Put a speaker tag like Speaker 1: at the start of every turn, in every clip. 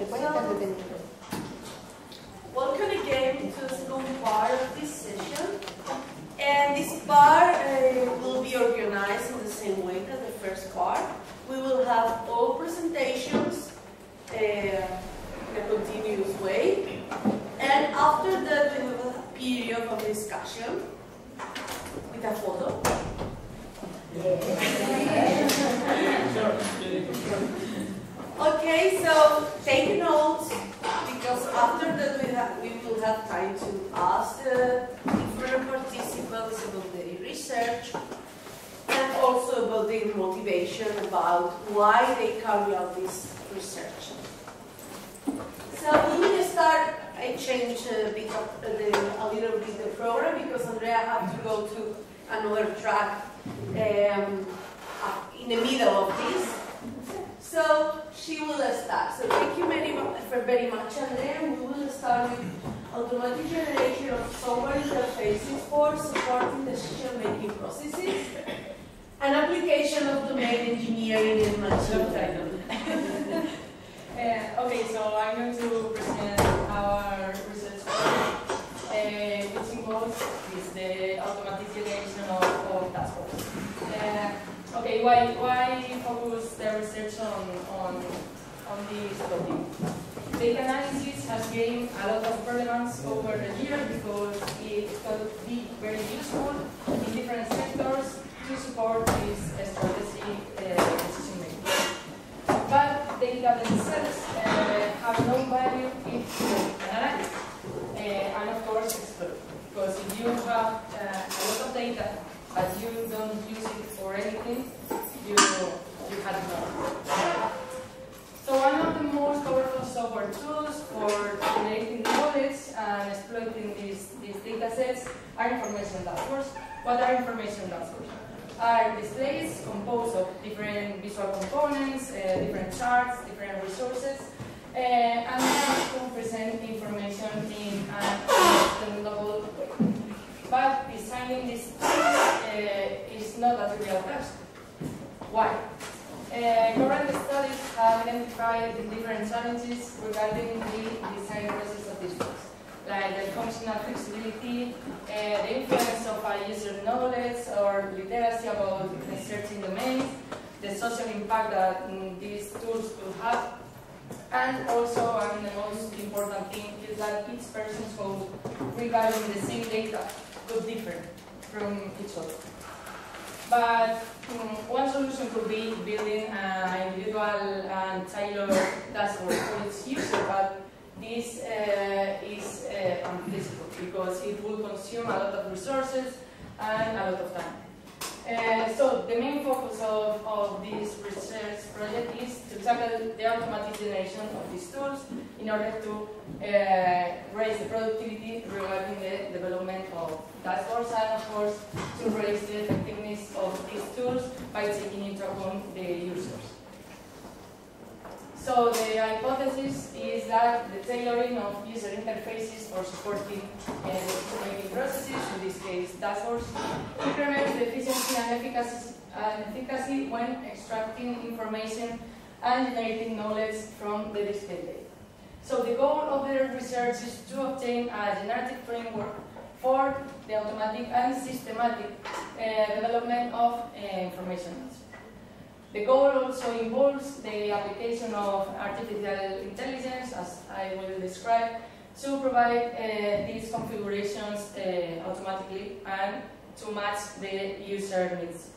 Speaker 1: Welcome again to the second part of this session. And this part uh, will be organized in the same way as the first part. We will have all presentations uh, in a continuous way. And after that, we will have a period of discussion with a photo. Okay, so take notes because after that we, have, we will have time to ask the different participants about their research and also about their motivation about why they carry out this research. So we will start, I bit of the, a little bit the program because Andrea have to go to another track um, in the middle of this. So she will start. So thank you very much, very much, Andrea. We will start with automatic generation of software interfaces for supporting decision-making processes, an application of domain engineering in machine learning.
Speaker 2: uh, okay, so I'm going to present our research project, uh, which involves is the automatic generation of, of dashboards. Okay, why, why focus the research on, on, on this topic? Data analysis has gained a lot of relevance over the years because it could be very useful in different sectors to support this strategic uh, decision making. But data themselves uh, have no value if you analyze uh, and of course. Because if you have uh, a lot of data but you don't use it for anything, you, you had none. So one of the most powerful software tools for generating knowledge and exploiting these, these data sets are information dashboards. What are information dashboards? Are displays composed of different visual components, uh, different charts, different resources, uh, and they present information in an understandable way. But designing these uh, is not a trivial task. Why? Uh, current studies have identified the different challenges regarding the design process of these tools, like the functional flexibility, uh, the influence of a user knowledge or literacy about searching domains, the social impact that mm, these tools could have, and also, I mean, the most important thing is that each person goal regarding the same data could differ from each other. But um, one solution could be building an individual and tailored dashboard for its user, but this uh, is uh, unfeasible because it will consume a lot of resources and a lot of time. Uh, so the main focus of, of this research project is to tackle the automatic generation of these tools in order to uh, raise the productivity regarding the development of dashboards and of course to raise the effectiveness of these tools by taking into account the users. So the hypothesis is that the tailoring of user interfaces for supporting uh, decision-making processes, in this case dashboards, increments the efficiency and efficacy, and efficacy when extracting information and generating knowledge from the displayed data. So the goal of the research is to obtain a generative framework for the automatic and systematic uh, development of uh, information. The goal also involves the application of artificial intelligence, as I will describe, to provide uh, these configurations uh, automatically and to match the user needs.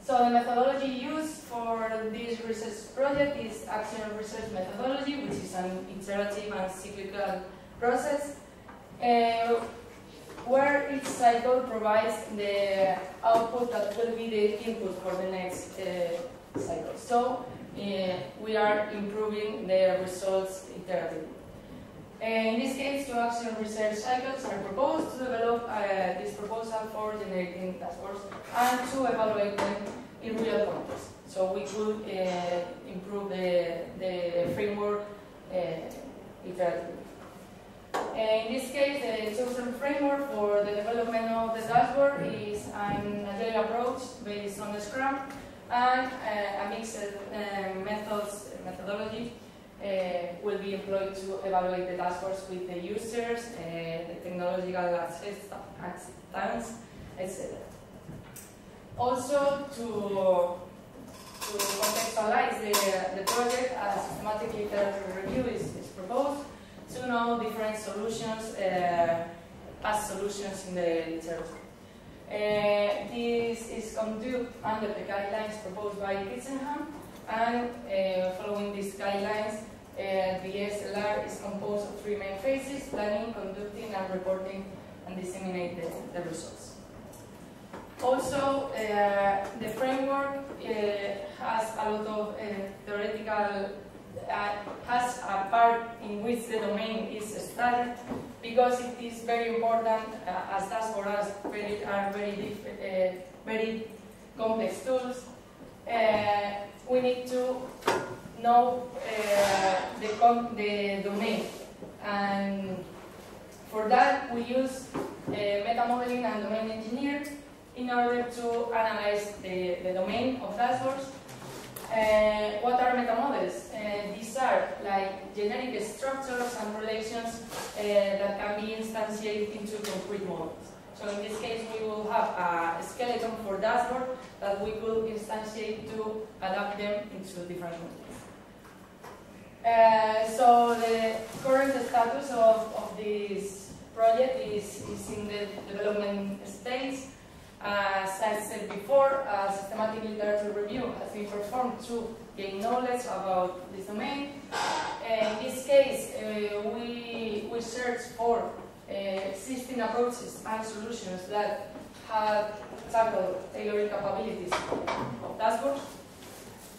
Speaker 2: So the methodology used for this research project is action research methodology, which is an iterative and cyclical process. Uh, where each cycle provides the output that will be the input for the next uh, cycle. So uh, we are improving the results iteratively. In this case, two action research cycles are proposed to develop uh, this proposal for generating force and to evaluate them in real context. So we could uh, improve the, the framework uh, iteratively. In this case, the chosen framework for the development of the dashboard is an agile approach based on Scrum and uh, a mixed uh, methods methodology uh, will be employed to evaluate the dashboards with the users, uh, the technological acceptance, etc. Also, to, to contextualize the, the project, a systematic literature review is, is proposed to know different solutions uh, as solutions in the literature. Uh, this is conducted under the guidelines proposed by Kitchenham, and uh, following these guidelines, uh, the SLR is composed of three main phases, planning, conducting, and reporting, and disseminate the, the results. Also, uh, the framework uh, has a lot of theoretical uh, has a part in which the domain is studied because it is very important uh, as that's for us very, are very, uh, very complex tools. Uh, we need to know uh, the, the domain and for that we use uh, meta modeling and domain engineer in order to analyze the, the domain of dashboards uh, what are metamodels? Uh, these are like generic structures and relations uh, that can be instantiated into concrete models. So in this case, we will have a skeleton for dashboard that we could instantiate to adapt them into different models. Uh, so the current status of, of this project is, is in the development stage. As I said before, a systematic literature review has been performed to gain knowledge about this domain. In this case, uh, we, we search for uh, existing approaches and solutions that have tackled tailoring capabilities of dashboards.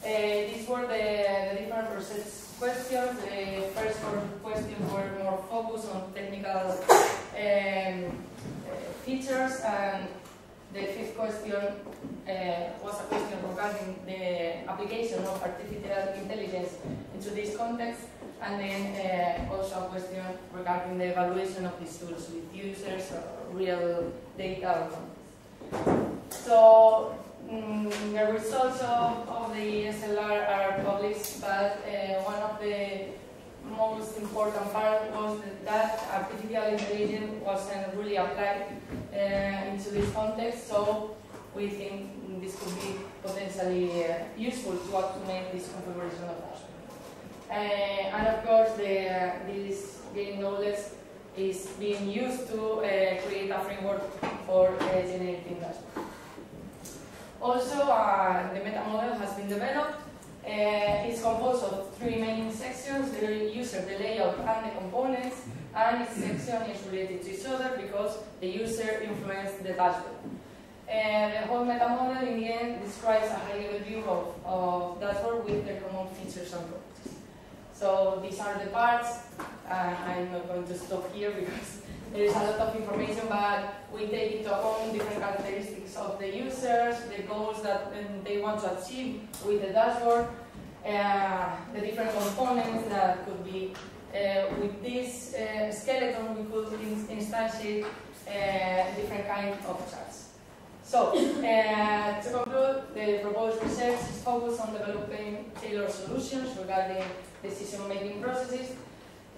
Speaker 2: Uh, these were the, the different research questions. The first four questions were more focused on technical um, uh, features and the fifth question uh, was a question regarding the application of artificial intelligence into this context, and then uh, also a question regarding the evaluation of these tools with users or real data. So mm, the results of, of the SLR are published, but uh, one of the most important part was that artificial intelligence wasn't really applied uh, into this context, so we think this could be potentially uh, useful to automate this configuration of dashboard. Uh, and of course, the, uh, this gain knowledge is being used to uh, create a framework for uh, generating dashboard. Also, the meta model has been developed uh, it's composed of three main sections, the user, the layout, and the components, and each section is related to each other because the user influences the dashboard. And the whole meta model in the end describes a high-level view of, of dashboard with their common features and properties. So these are the parts. Uh, I'm not going to stop here because there is a lot of information, but we take into account different characteristics of the users, the goals that um, they want to achieve with the dashboard, uh, the different components that could be uh, with this uh, skeleton we could instantiate uh, different kinds of charts. So, uh, to conclude, the proposed research is focused on developing tailored solutions regarding decision-making processes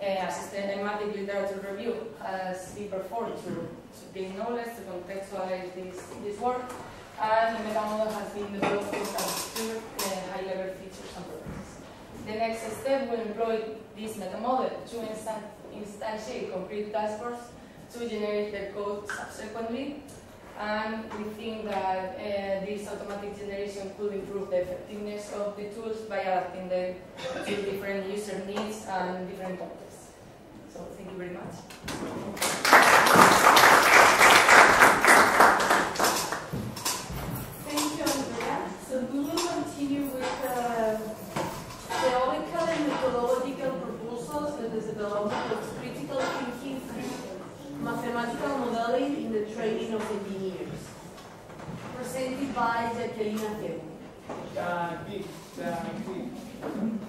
Speaker 2: uh, a systematic literature review has been performed to, to gain knowledge, to contextualize this, this work, and the meta model has been developed uh, high-level features and properties. The next step will employ this meta model to instant, instantiate concrete dashboards to generate the code subsequently, and we think that uh, this automatic generation could improve the effectiveness of the tools by adapting them to different user needs and different contexts. So thank you very much.
Speaker 1: Thank you, Andrea. So we will continue with uh, theoretical and methodological proposals and the development of critical thinking through mathematical modeling in the training of engineers. Presented by Jacqueline Acebo.
Speaker 3: Jackie, Jackie.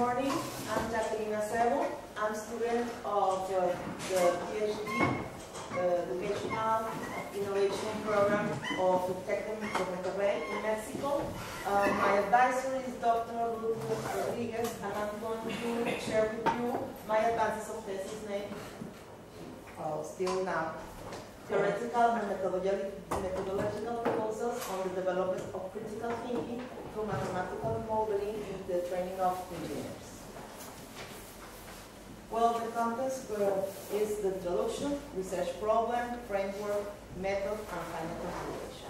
Speaker 4: morning. I'm Jacqueline Acebo. I'm student of uh, the PhD, uh, the Educational Innovation Program of the Tecnológico de Monterrey in Mexico. Uh, my advisor is Dr. Lucas Rodriguez, and I'm going to share with you my advances of thesis name, uh, still now, theoretical and methodological methodological proposals on the development of critical thinking through mathematical modeling in the training of engineers. Well, the context uh, is the introduction, research problem, framework, method, and final conclusion.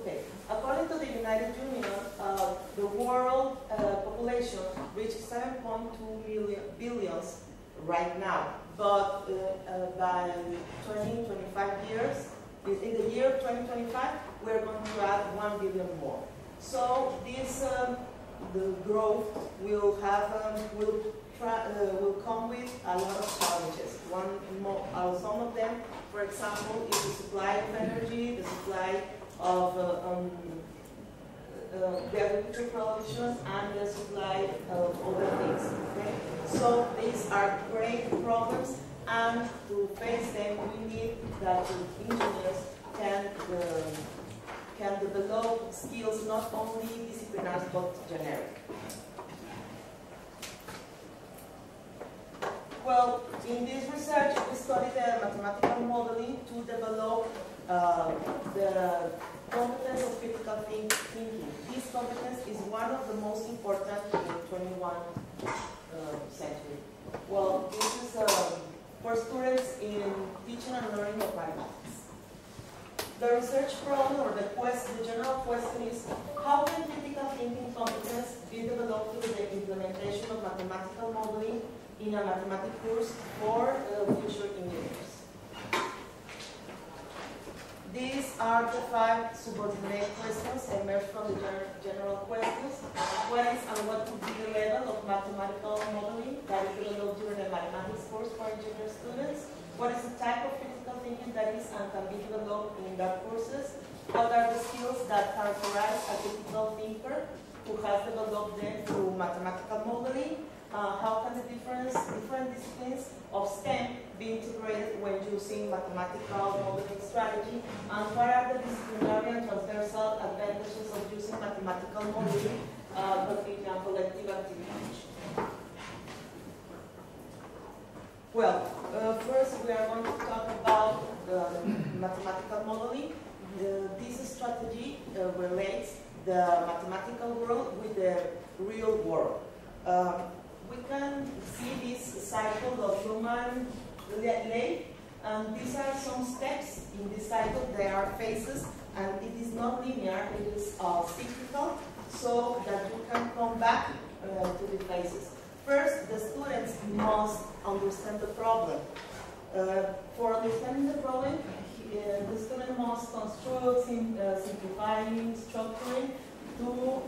Speaker 4: Okay, according to the United Union, uh, the world uh, population reached 7.2 million billions right now, but uh, uh, by 20, 25 years, in in the year 2025, we're going to add 1 billion more. So this um, the growth will have um, will uh, will come with a lot of challenges. One more, uh, some of them, for example, is the supply of energy, the supply of uh, um, uh, the agricultural production, and the supply of other things. Okay? So these are great problems, and to face them, we need that the engineers can. Can develop skills not only disciplinary but generic. Well, in this research, we studied the mathematical modeling to develop uh, the competence of critical thinking. This competence is one of the most important in the 21st uh, century. Well, this is um, for students in teaching and learning of mathematics. The research problem or the quest, the general question is how can critical thinking competence be developed through the implementation of mathematical modeling in a mathematics course for uh, future engineers? These are the five subordinate questions emerged from the gener- general questions. What is and what would be the level of mathematical modeling that is developed during a mathematics course for engineer students? What is the type of critical thinking that is and can be developed in that courses? What are the skills that characterize a critical thinker who has developed them through mathematical modeling? Uh, how can the difference, different disciplines of STEM be integrated when using mathematical modeling strategy? And what are the disciplinary and transversal advantages of using mathematical modeling uh, a collective activity? Well, uh, first we are going to talk about the mathematical modeling. The, this strategy uh, relates the mathematical world with the real world. Um, we can see this cycle of human life, and these are some steps in this cycle. There are phases, and it is not linear, it is uh, cyclical, so that you can come back uh, to the phases. First, the students must understand the problem. Uh, for understanding the problem, uh, the student must construct, uh, simplifying, structuring to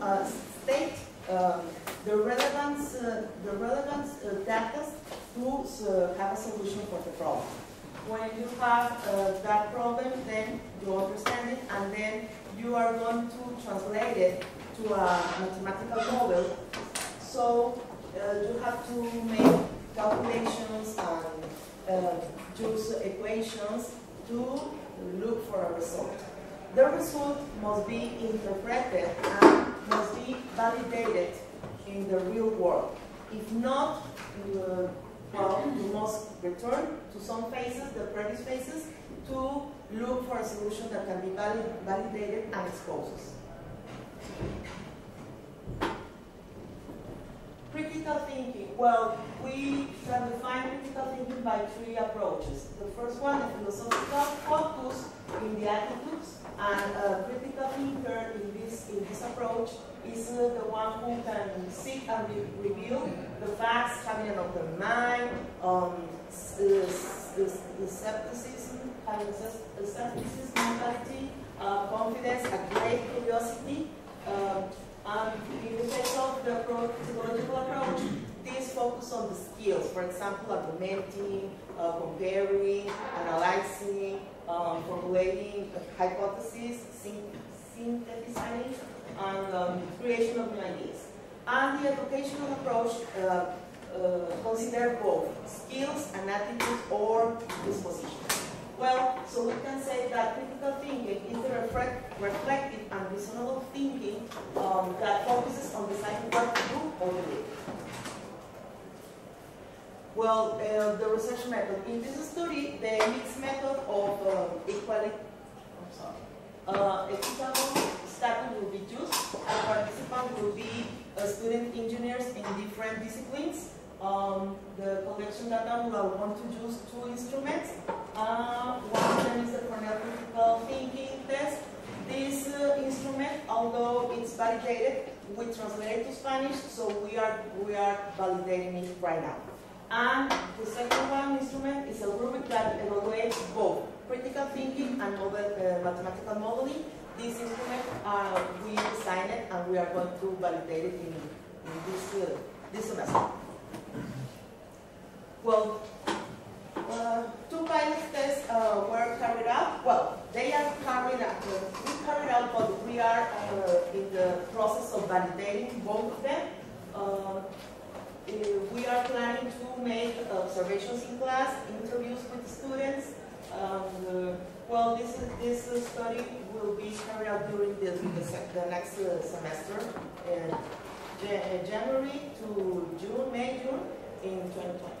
Speaker 4: state um, the relevance, the relevance data to have a solution for the problem. When you have that problem, then you understand it, and then you are going to translate it to a mathematical model. So uh, you have to make calculations and uh, use equations to look for a result. The result must be interpreted and must be validated in the real world. If not, uh, well, you must return to some phases, the previous phases, to look for a solution that can be valid, validated and exposed. Critical thinking. Well, we can define critical thinking by three approaches. The first one, the philosophical focus in the attitudes, and a critical thinker in this in this approach is uh, the one who can seek and re reveal the facts, having an open mind, um, the skepticism, having skepticism mentality, uh, confidence, a great curiosity. Um, in the case of the psychological approach, this focus on the skills, for example, argumenting, uh, comparing, analyzing, um, formulating hypotheses, synthesizing, and um, creation of new ideas. And the educational approach uh, uh, consider both skills and attitudes or dispositions. Well, so we can say that critical thinking is the reflect, reflective and reasonable thinking um, that focuses on deciding what to do or do. Well, uh, the research method. In this study, the mixed method of uh, equality, I'm sorry, uh, equitable status will be used. and participants will be uh, student engineers in different disciplines. Um, the collection data will want to use two instruments. Uh, one of them is the Cornell Critical Thinking Test. This uh, instrument, although it's validated, we translate it to Spanish, so we are we are validating it right now. And the second one instrument is a rubric that evaluates both critical thinking and uh, mathematical modeling. This instrument, uh, we designed it and we are going to validate it in, in this, uh, this semester. Well, uh, two pilot tests uh, were carried out. Well, they are carried out, uh, we carried out, but we are uh, in the process of validating both of them. Uh, uh, we are planning to make observations in class, interviews with students. Um, well, this this study will be carried out during the, the, the next semester, January to June, May, June in 2020.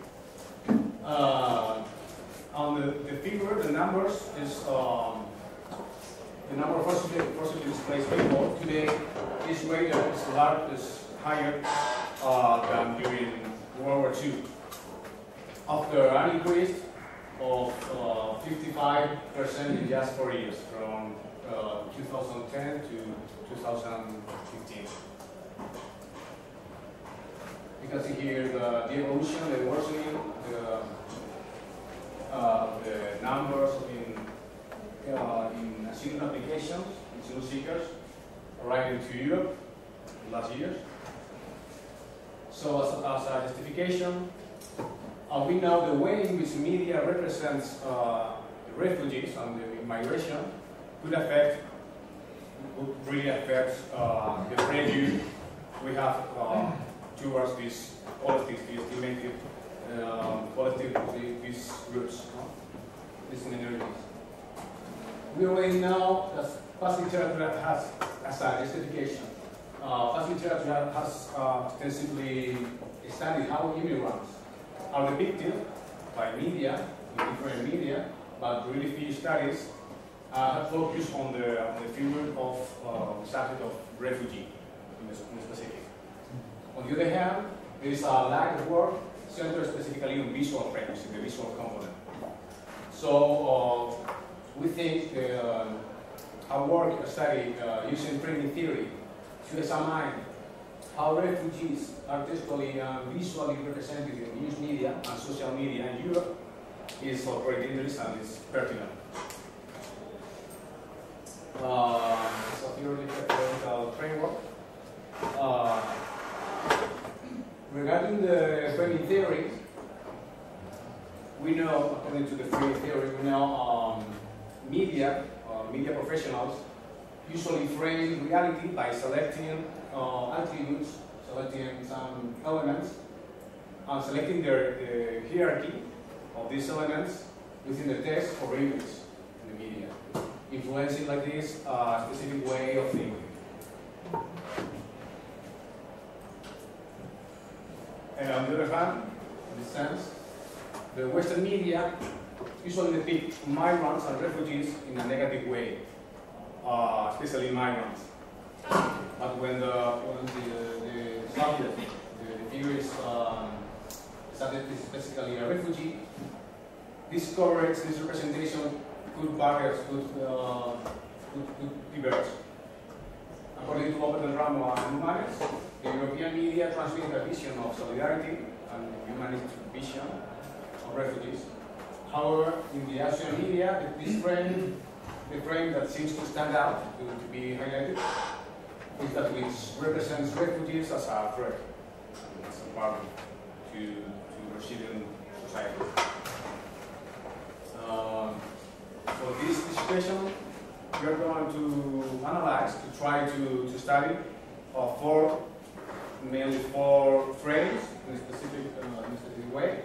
Speaker 5: uh, on the, the figure, the numbers is um, the number of forcibly displaced people today is greater, is large, is higher uh, than during World War II. After an increase of uh, 55% in just four years, from uh, 2010 to 2015. You can see here the, the evolution, the worsening, the, uh, the numbers in, uh, in asylum applications, asylum seekers arriving to Europe last years. So as, as a justification, uh, we know the way in which media represents uh, refugees and the migration could affect, could really affect uh, the preview we have uh, towards these politics, these dimensive, um, politics, collective, these groups, no? these minorities. We already know that Fasi literature has, as an education, uh, Fasi literature has uh, extensively studied how immigrants are depicted by media, in different media, but really few studies uh, focus on the, on the figure of uh, the subject of refugee in the, in specific other hand, there is a lack of work centered specifically on visual frames, the visual component. So uh, we think uh, our work study uh, using framing theory to examine how refugees are and visually represented in news media and social media in Europe is of great interest and is pertinent. Uh, it's a theoretical framework. Uh, regarding the framing theory, we know, according to the framing theory, we know um, media, uh, media professionals usually frame reality by selecting uh, attributes, selecting some elements, and selecting their, the hierarchy of these elements within the text or image in the media, influencing like this a specific way of thinking. And on the other hand, in this sense, the Western media usually depict migrants and refugees in a negative way, uh, especially migrants. But when the when the, the subject, the, the figure is um, subject is basically a refugee, this coverage, this representation could vary, could, uh, could, could diverge. According to Lopez and Ramo and Humanes, the European media transmit a vision of solidarity and humanist vision of refugees. However, in the Asian media, this frame, the frame that seems to stand out, to, to be highlighted, is that which represents refugees as a threat, as a problem to, to Brazilian society. Um, for this discussion, we are going to analyze, to try to, to study uh, four, mainly four frames in a specific, uh, in a specific way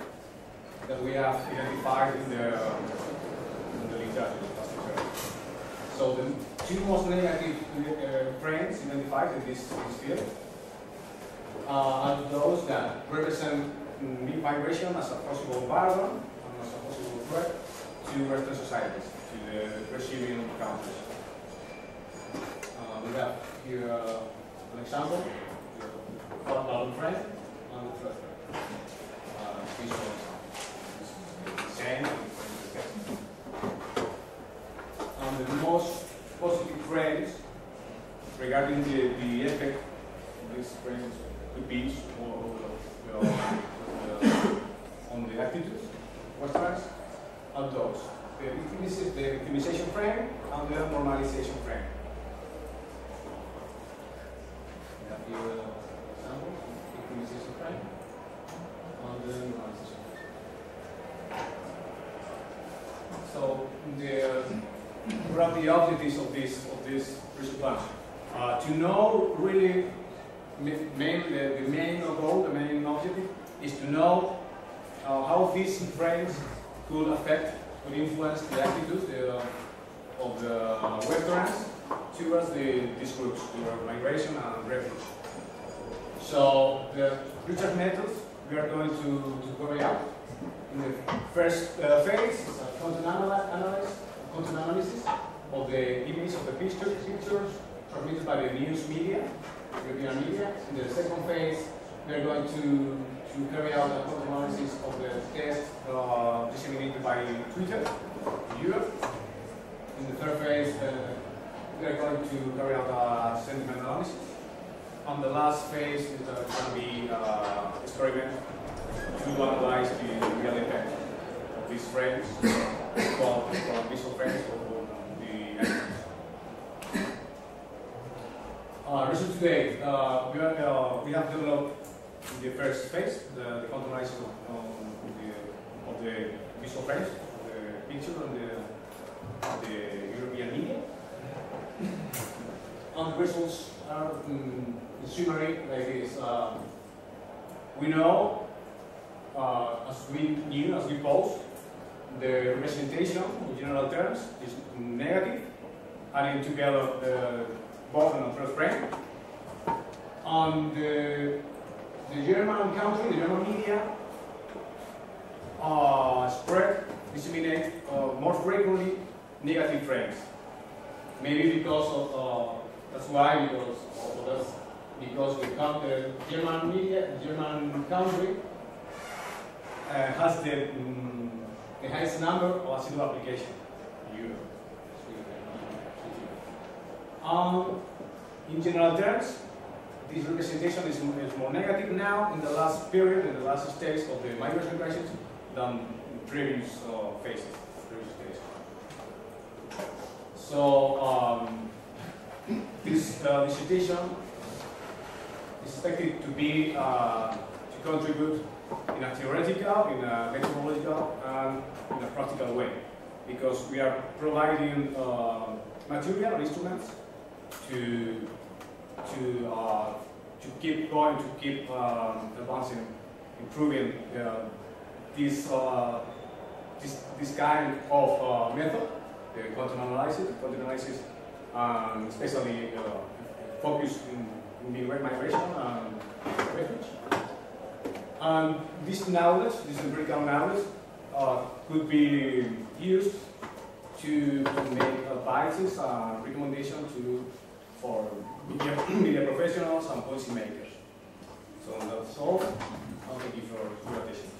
Speaker 5: that we have identified in the, in the literature. So the two most negative uh, frames identified in this, this field uh, are those that represent migration as a possible burden and as a possible threat to Western societies, to the Brazilian countries. Uh, we have here uh, an example, the burden frame and the threat frame. Uh. Same. And the most positive frames regarding the, the effect of these frames could be or, on the attitudes, westerners, and those. The, the victimization frame and the normalization frame. Here uh, example, frame and the normalization. So the what are the of this of this plan? Uh, to know really main, the, the main goal, the main objective is to know uh, how these frames could affect, could influence the attitude the, of the uh, Westerners towards the, these groups, migration and refuge. So the research methods we are going to, to carry out in the first uh, phase is a content analysis, content analysis of the images of the pictures, pictures transmitted by the news media, European media. In the second phase, we are going to, to carry out a content analysis of the text uh, disseminated by Twitter in Europe. In the third phase, uh, we are going to carry out a sentiment analysis. And the last phase is going to be uh, experiment to analyze the real effect of these frames, from, called visual frames, or the elements. Uh, research today, uh, we, are, uh, we have developed in the first phase the, the analysis of, um, the, of the visual frames, of the picture and the, of the European media. And the results are um, summary like this. Uh, we know, uh, as we knew, as we posed, the representation in general terms is negative, adding together the burden and first frame. On the, the German country, the German media, uh, spread, disseminate uh, more frequently negative frames. Maybe because of, uh, that's why, because, or that's because the uh, German media, German country
Speaker 6: uh, has the, um, the highest number of asylum applications in Europe. Um, in general terms, this representation is, is, more negative now in the last period, in the last stage of the migration crisis than previous uh, phases, previous phases. So um, this uh, expected to be uh, to contribute in a theoretical, in a methodological, and in a practical way, because we are providing uh, material instruments to to uh, to keep going, to keep um, advancing, improving uh, this, uh, this this kind of uh, method, the content analysis, content analysis, um, especially focused in migrate migration and refuge. And this knowledge, this empirical knowledge, uh, could be used to make advices and recommendations to for media, media professionals and policymakers. So that's all. I'll thank you for your attention.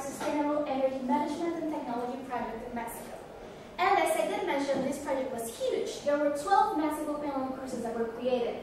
Speaker 6: Sustainable Energy Management and Technology Project in Mexico. And as I did mention, this project was huge. There were 12 Mexico Penalty courses that were created.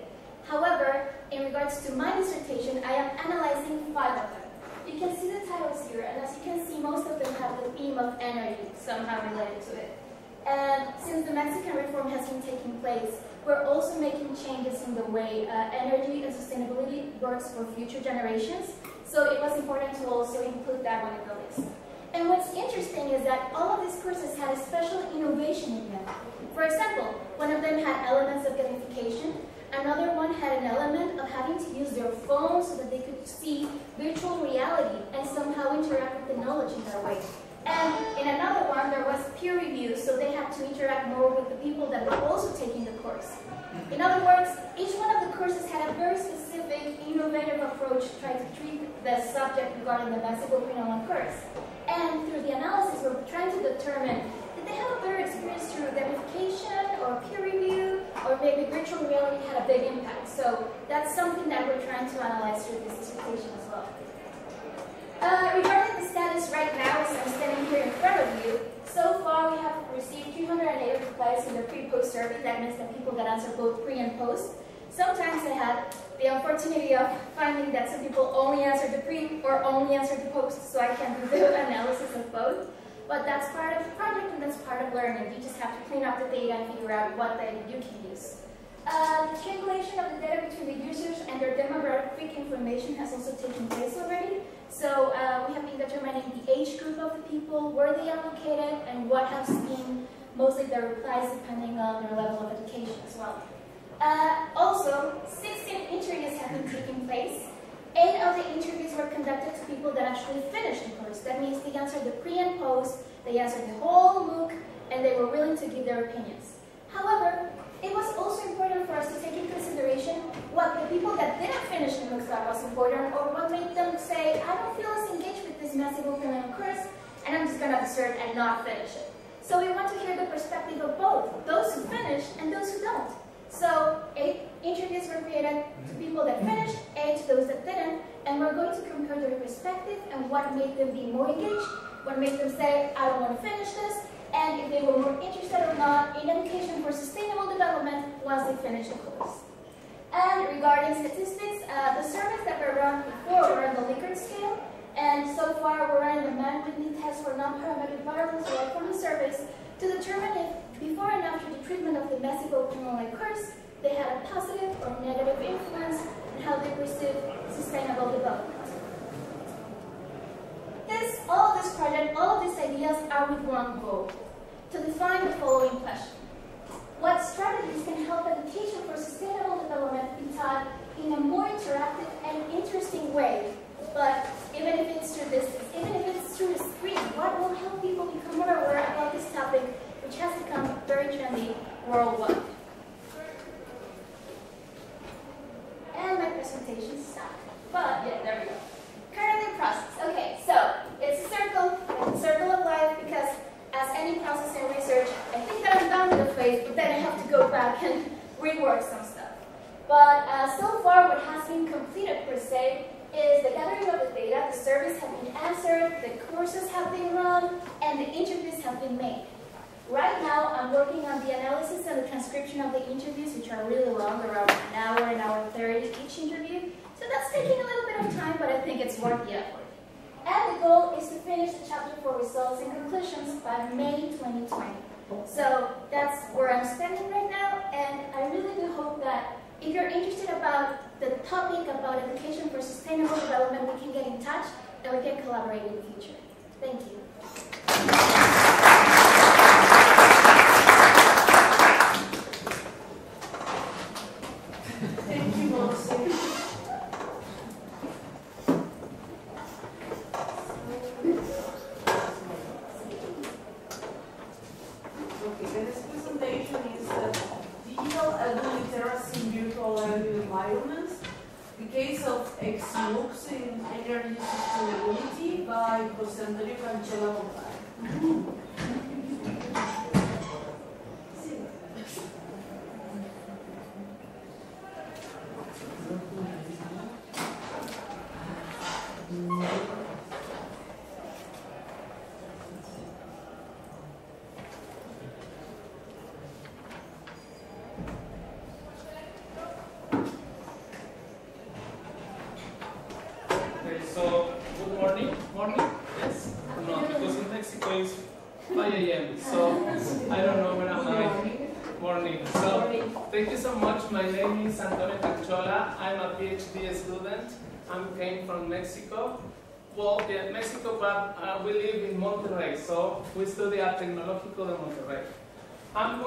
Speaker 6: However, in regards to my dissertation, I am analyzing five of them. You can see the titles here, and as you can see, most of them have the theme of energy somehow related to it. And since the Mexican reform has been taking place, we're also making changes in the way uh, energy and sustainability works for future generations. So it was important to also include that one in the list. And what's interesting is that all of these courses had a special innovation in them. For example, one of them had elements of gamification, Another one had an element of having to use their phone so that they could see virtual reality and somehow interact with the knowledge in that way. And in another one, there was peer review, so they had to interact more with the people that were also taking the course. In other words, each one of the courses had a very specific, innovative approach to try to treat the subject regarding the Mexico Criminal course. And through the analysis, we're trying to determine did they have a better experience through gamification or peer review, or maybe virtual reality had a big impact. So that's something that we're trying to analyze through this dissertation as well. Uh, regarding the status right now, as I'm standing here in front of you, so far we have received 308 replies in the pre-post survey. That means that people that answer both pre and post. Sometimes I had the unfortunity of finding that some people only answered the pre or only answered the post, so I can do the analysis of both. But that's part of the project and that's part of learning. You just have to clean up the data and figure out what data you can use. Uh, the triangulation of the data between the users and their demographic information has also taken place already. So uh, we have been determining the age group of the people, where they are located, and what has been mostly their replies depending on their level of education as well. Uh, also, 16 interviews have been taking place. Eight of the interviews were conducted to people that actually finished the course. That means they answered the pre and post, they answered the whole MOOC, and they were willing to give their opinions. However, it was also important for us to take into consideration what the people that didn't finish the MOOC thought was important, or what made them say, I don't feel as engaged with this massive open course, and I'm just going to desert and not finish it. So we want to hear the perspective of both, those who finished and those who don't. So eight interviews were created to people that finished, eight to those that didn't, and we're going to compare their perspective and what made them be more engaged, what made them say, I don't want to finish this, and if they were more interested or not in education for sustainable development once they finished the course. And regarding statistics, uh, the surveys that were run before were on the Likert scale, and so far we're running the Mann-Whitney test for non-parametric variables right from the surveys to determine if before and after the treatment of the Mexico criminal curse, they had a positive or negative influence on how they perceive sustainable development. This, all of this project, all of these ideas are with one goal, to define the following question. What strategies can help education for sustainable development be taught in a more interactive and interesting way? But even if it's through this, even if it's through a screen, what will help people become more aware about this topic which has become very trendy worldwide. And my presentation stopped. But yeah, there we go. Currently process. Okay, so it's a circle, it's a circle of life because as any process in research, I think that I'm done with the phase, but then I have to go back and rework some stuff. But uh, so far what has been completed per se is the gathering of the data, the surveys have been answered, the courses have been run, and the interviews have been made. Right now, I'm working on the analysis and the transcription of the interviews, which are really long, around an hour, an hour 30 each interview. So that's taking a little bit of time, but I think it's worth the effort. And the goal is to finish the chapter for results and conclusions by May 2020. So that's where I'm standing right now, and I really do hope that if you're interested about the topic about education for sustainable development, we can get in touch and we can collaborate in the future. Thank you.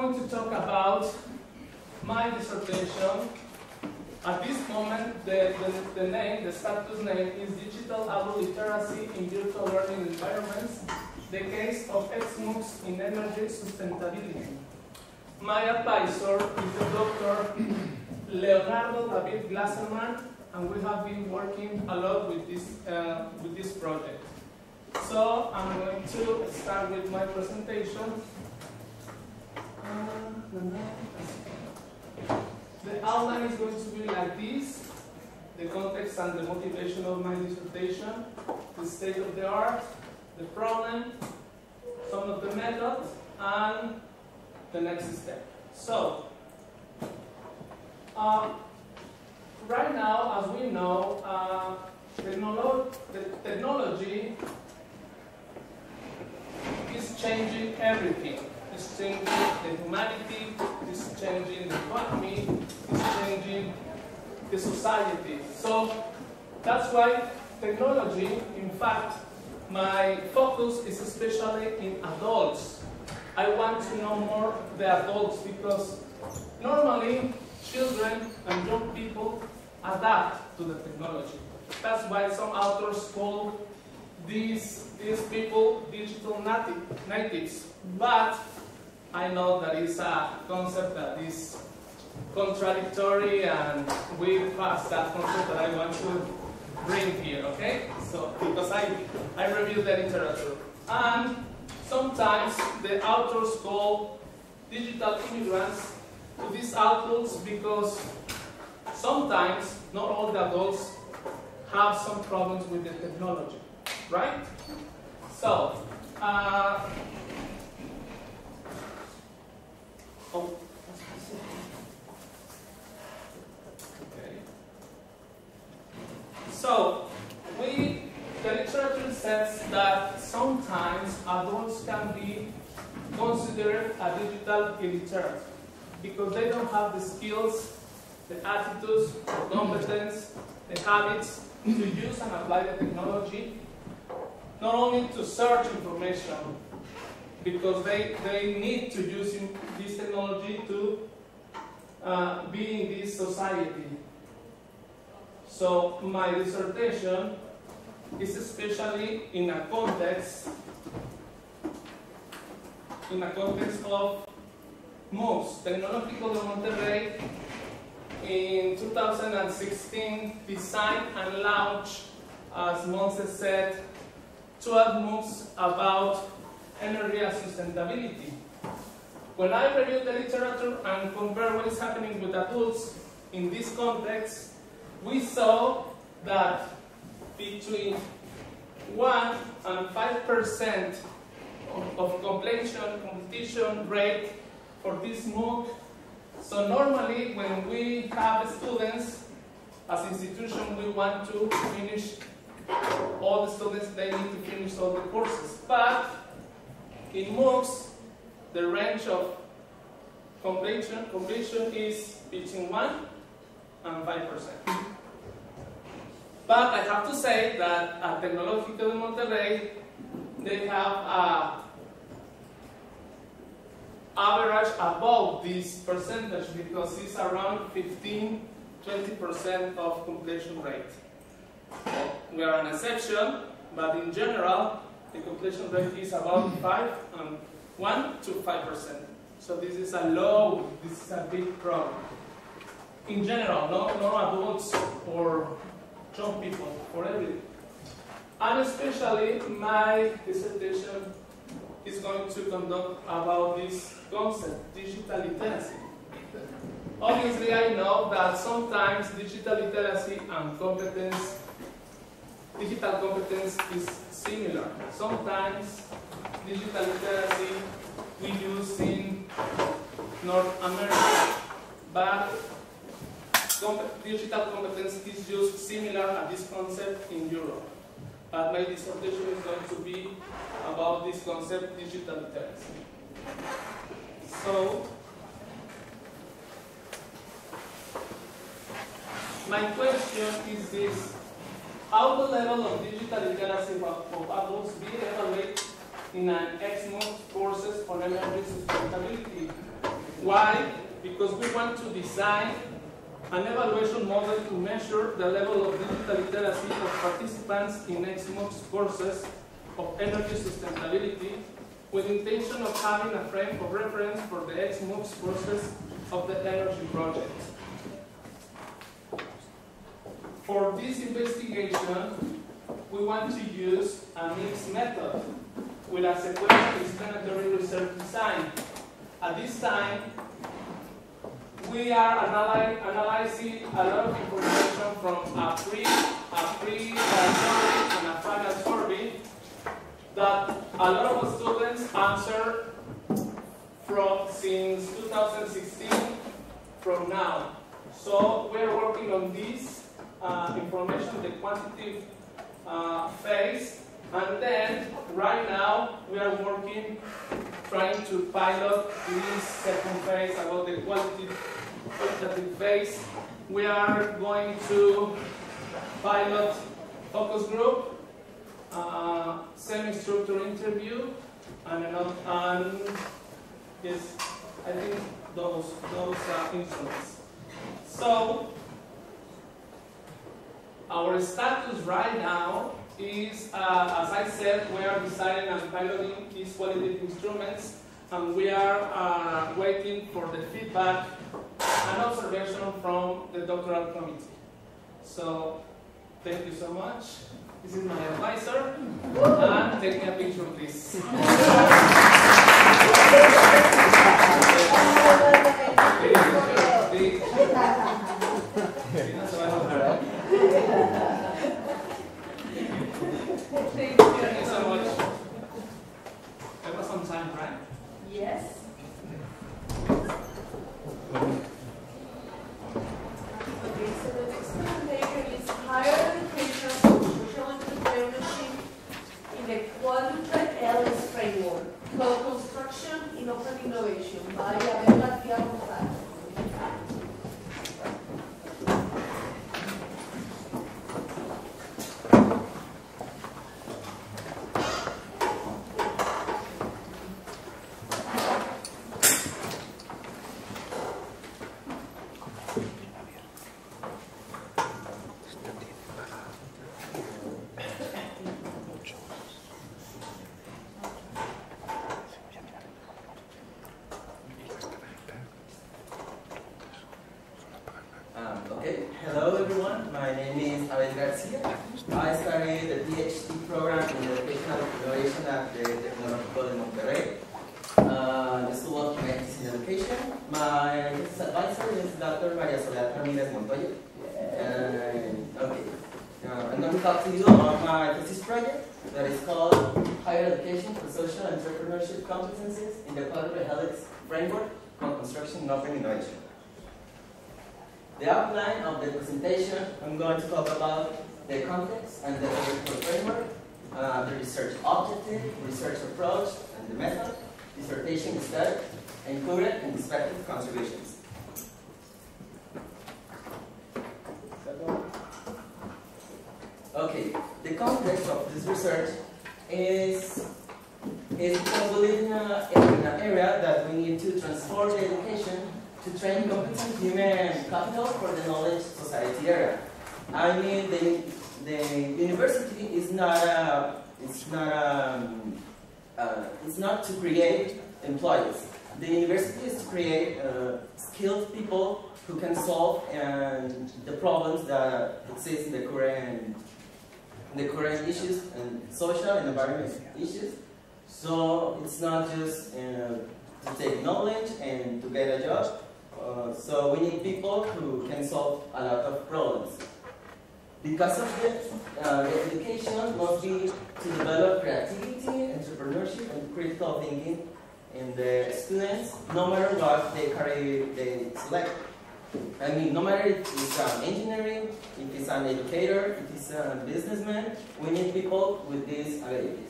Speaker 3: Going to talk about my dissertation. At this moment, the, the, the name, the status name is Digital Adult Literacy in Virtual Learning Environments, the case of XMOOCs in energy sustainability. My advisor is the Dr. Leonardo David Glasserman, and we have been working a lot with this, uh, with this project. So I'm going to start with my presentation. The outline is going to be like this. The context and the motivation of my dissertation, the state of the art, the problem, some of the methods, and the next step. So, uh, right now, as we know, uh, technolo the technology is changing everything. It's changing the humanity, is changing the economy, is changing the society. So that's why technology, in fact, my focus is especially in adults. I want to know more the adults because normally children and young people adapt to the technology. That's why some authors call these, these people digital native, natives. But I know that is a concept that is contradictory and we pass that concept that I want to bring here, okay? So, because I, I review the literature. And sometimes the authors call digital immigrants to these adults because sometimes not all the adults have some problems with the technology, right? So, uh, oh. So, we, the literature says that sometimes adults can be considered a digital illiterate because they don't have the skills, the attitudes, the competence, the habits to use and apply the technology, not only to search information, because they, they need to use this technology to uh, be in this society. So my dissertation is especially in a context in a context of MOOCs. Tecnológico de Monterrey in 2016 designed and launched, as Monse said, 12 MOOCs about energy and sustainability. When I reviewed the literature and compare what is happening with adults in this context, we saw that between 1 and 5 percent of, of completion, completion rate for this MOOC so normally when we have students, as institution, we want to finish all the students, they need to finish all the courses. But in MOOCs, the range of completion, completion is between 1 and 5%. But I have to say that at Tecnológico de Monterrey, they have a average above this percentage because it's around 15 20% of completion rate. We are an exception, but in general, the completion rate is about 5 and 1 to 5%. So this is a low, this is a big problem. In general, no, no adults or young people, for everything. And especially my dissertation is going to conduct about this concept, digital literacy. Obviously, I know that sometimes digital literacy and competence, digital competence is similar. Sometimes digital literacy we use in North America, but digital competence is used similar at this concept in Europe. but my dissertation is going to be about this concept, digital literacy. So, my question is this. How the level of digital literacy of, adults be evaluated in an XMOOC courses on energy sustainability? Why? Because we want to design an evaluation model to measure the level of digital literacy of participants in XMOOC courses of energy sustainability with intention of having a frame of reference for the XMOOC courses of the energy project. For this investigation, we want to use a mixed method with a sequential explanatory research design. At this time, we are analy analyzing a lot of information from a pre, a pre survey and a final survey that a lot of students answer from since 2016 from now. So we are working on this uh, information, the quantitative uh, phase, and then right now we are working, trying to pilot this second phase about the qualitative, phase. We are going to pilot focus group, uh, semi-structured interview, and, another, and yes, I think those those uh, instruments. So our status right now is, uh, as I said, we are designing and piloting these qualitative instruments, and we are uh, waiting for the feedback and observation from the doctoral committee. So, thank you so much. This is my advisor, and take a picture, please.
Speaker 1: Thank you.
Speaker 3: Thank you so much. That was on time, right?
Speaker 1: Yes. Okay, so the next presentation is higher education for social entrepreneurship in the Quadruple Helix framework, co-construction in open innovation by Abel García González.
Speaker 7: Um, okay, hello everyone. My name is Abel Garcia. I studied the PhD program in Educational Innovation at the Tecnológico de Monterrey, uh, the School of Humanities in Education. My thesis advisor is Dr. Maria Soledad Ramirez Montoya. And, okay, uh, I'm going to talk to you about my thesis project that is called Higher Education for Social Entrepreneurship Competencies in the Quadruple Helix Framework for Open Innovation. The outline of the presentation, I'm going to talk about the context and the theoretical framework, uh, the research objective, research approach, and the method, dissertation study, and current and prospective contributions. Okay, the context of this research is, is a, in an area that we need to transform education to train competent human capital for the knowledge society era. I mean, the, the university is not a, it's not a, uh, it's not to create employees. The university is to create uh, skilled people who can solve and the problems that exist in the current, the current issues and social and environment issues. So it's not just uh, to take knowledge and to get a job, uh, so we need people who can solve a lot of problems. Because of this, uh, the education must be to develop creativity, entrepreneurship, and critical thinking in the students, no matter what they career they select. I mean, no matter if it's an engineering, if it's an educator, if it's a businessman, we need people with these abilities.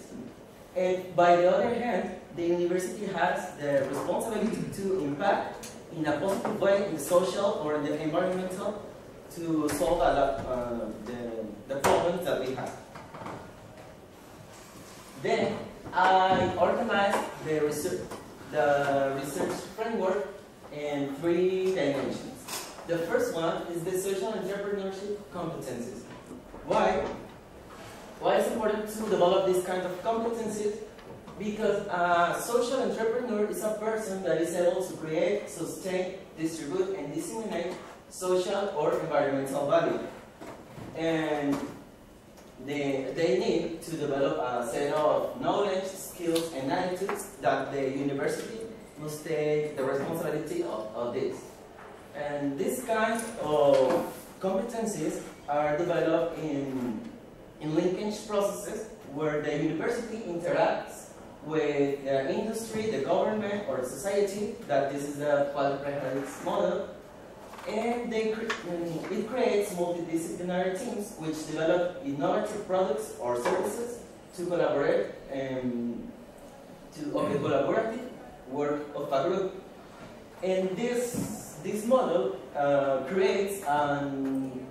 Speaker 7: And by the other hand, the university has the responsibility to impact in a positive way in the social or in the environmental to solve a lot, uh, the, the problems that we have. Then I organized the research, the research framework in three dimensions. The first one is the social entrepreneurship competencies. Why? Why is it important to develop these kind of competencies? Because a social entrepreneur is a person that is able to create, sustain, distribute, and disseminate social or environmental value. And they, they need to develop a set of knowledge, skills, and attitudes that the university must take the responsibility of, of this. And this kind of competencies are developed in, in linkage processes where the university interacts with the industry, the government, or society, that this is the qualified model, and they cre it creates multidisciplinary teams which develop innovative products or services to collaborate and to of the collaborative work of a group. And this this model uh, creates an,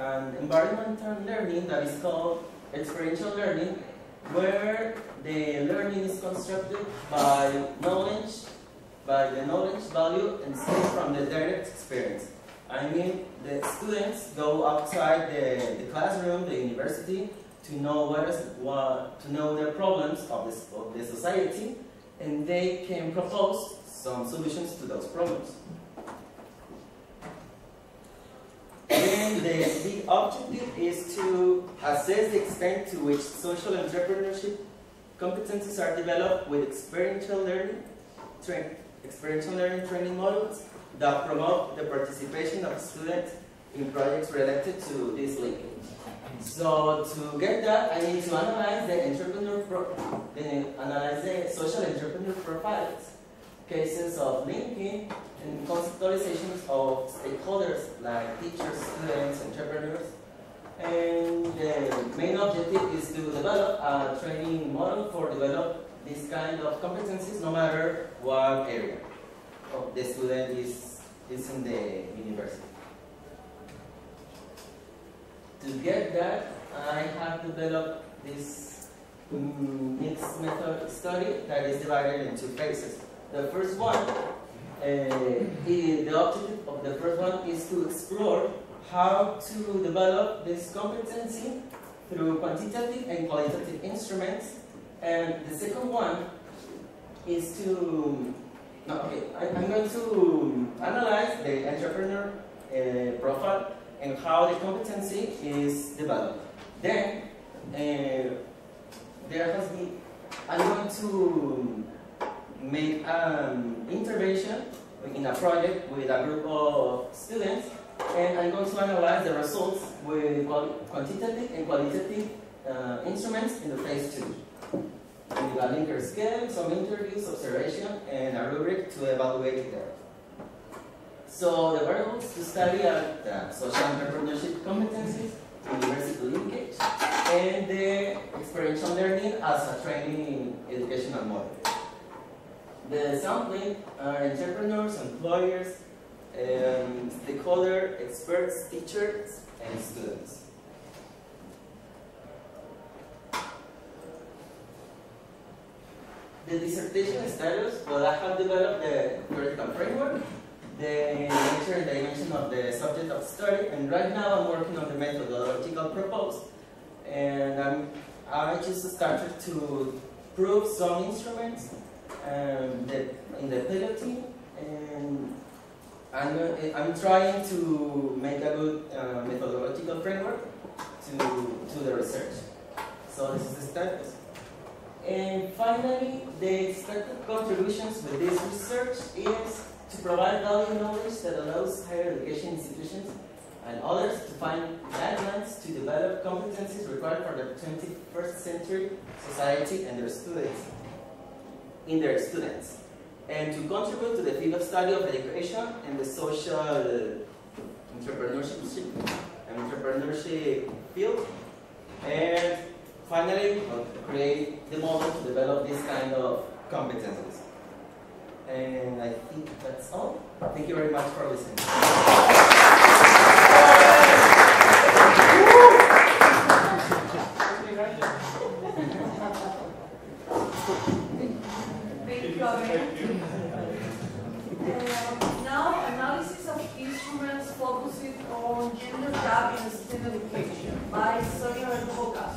Speaker 7: an environmental learning that is called experiential learning, where the learning is constructed by knowledge, by the knowledge, value, and from the direct experience. I mean, the students go outside the, the classroom, the university, to know what is what to know the problems of this of the society, and they can propose some solutions to those problems. And the, the objective is to assess the extent to which social entrepreneurship competencies are developed with experiential learning, train, experiential learning training models that promote the participation of students in projects related to this linkage. So to get that, I need to analyze the entrepreneur pro analyze the social entrepreneur profiles, cases of linking, and conceptualizations of stakeholders like teachers, students, entrepreneurs. And the main objective is to develop a training model for develop this kind of competencies no matter what area of the student is, is in the university. To get that, I have developed this mm, mixed method study that is divided into phases. The first one, uh, the objective of the first one is to explore how to develop this competency through quantitative and qualitative instruments. And the second one is to, no, okay, I, am going to analyze the entrepreneur uh, profile and how the competency is developed. Then, uh, there has been, I'm going to make an intervention in a project with a group of students and I'm going to analyze the results with quantitative and qualitative uh, instruments in the phase two. With a Likert scale, some interviews, observation, and a rubric to evaluate there. So the variables to study are the social entrepreneurship competencies, university linkage, and the experiential learning as a training educational model. The sampling are entrepreneurs, employers, um, stakeholder, experts, teachers, and students. The dissertation status, well, I have developed the theoretical framework, the nature and dimension of the subject of study, and right now I'm working on the methodological proposed. And I'm, I just started to prove some instruments um, that in the team, and I'm, I'm trying to make a good uh, methodological framework to, to the research. So this is the status. And finally, the expected contributions with this research is to provide value knowledge that allows higher education institutions and others to find guidelines to develop competencies required for the 21st century society and their students, in their students. and to contribute to the field of study of education and the social entrepreneurship, entrepreneurship field. And finally, create the model to develop this kind of competencies. And I think that's all. Thank you very much for listening.
Speaker 1: Thank you, Abel. Um, Now, analysis of instruments focusing on gender gap in STEM education by Sonia Bocas.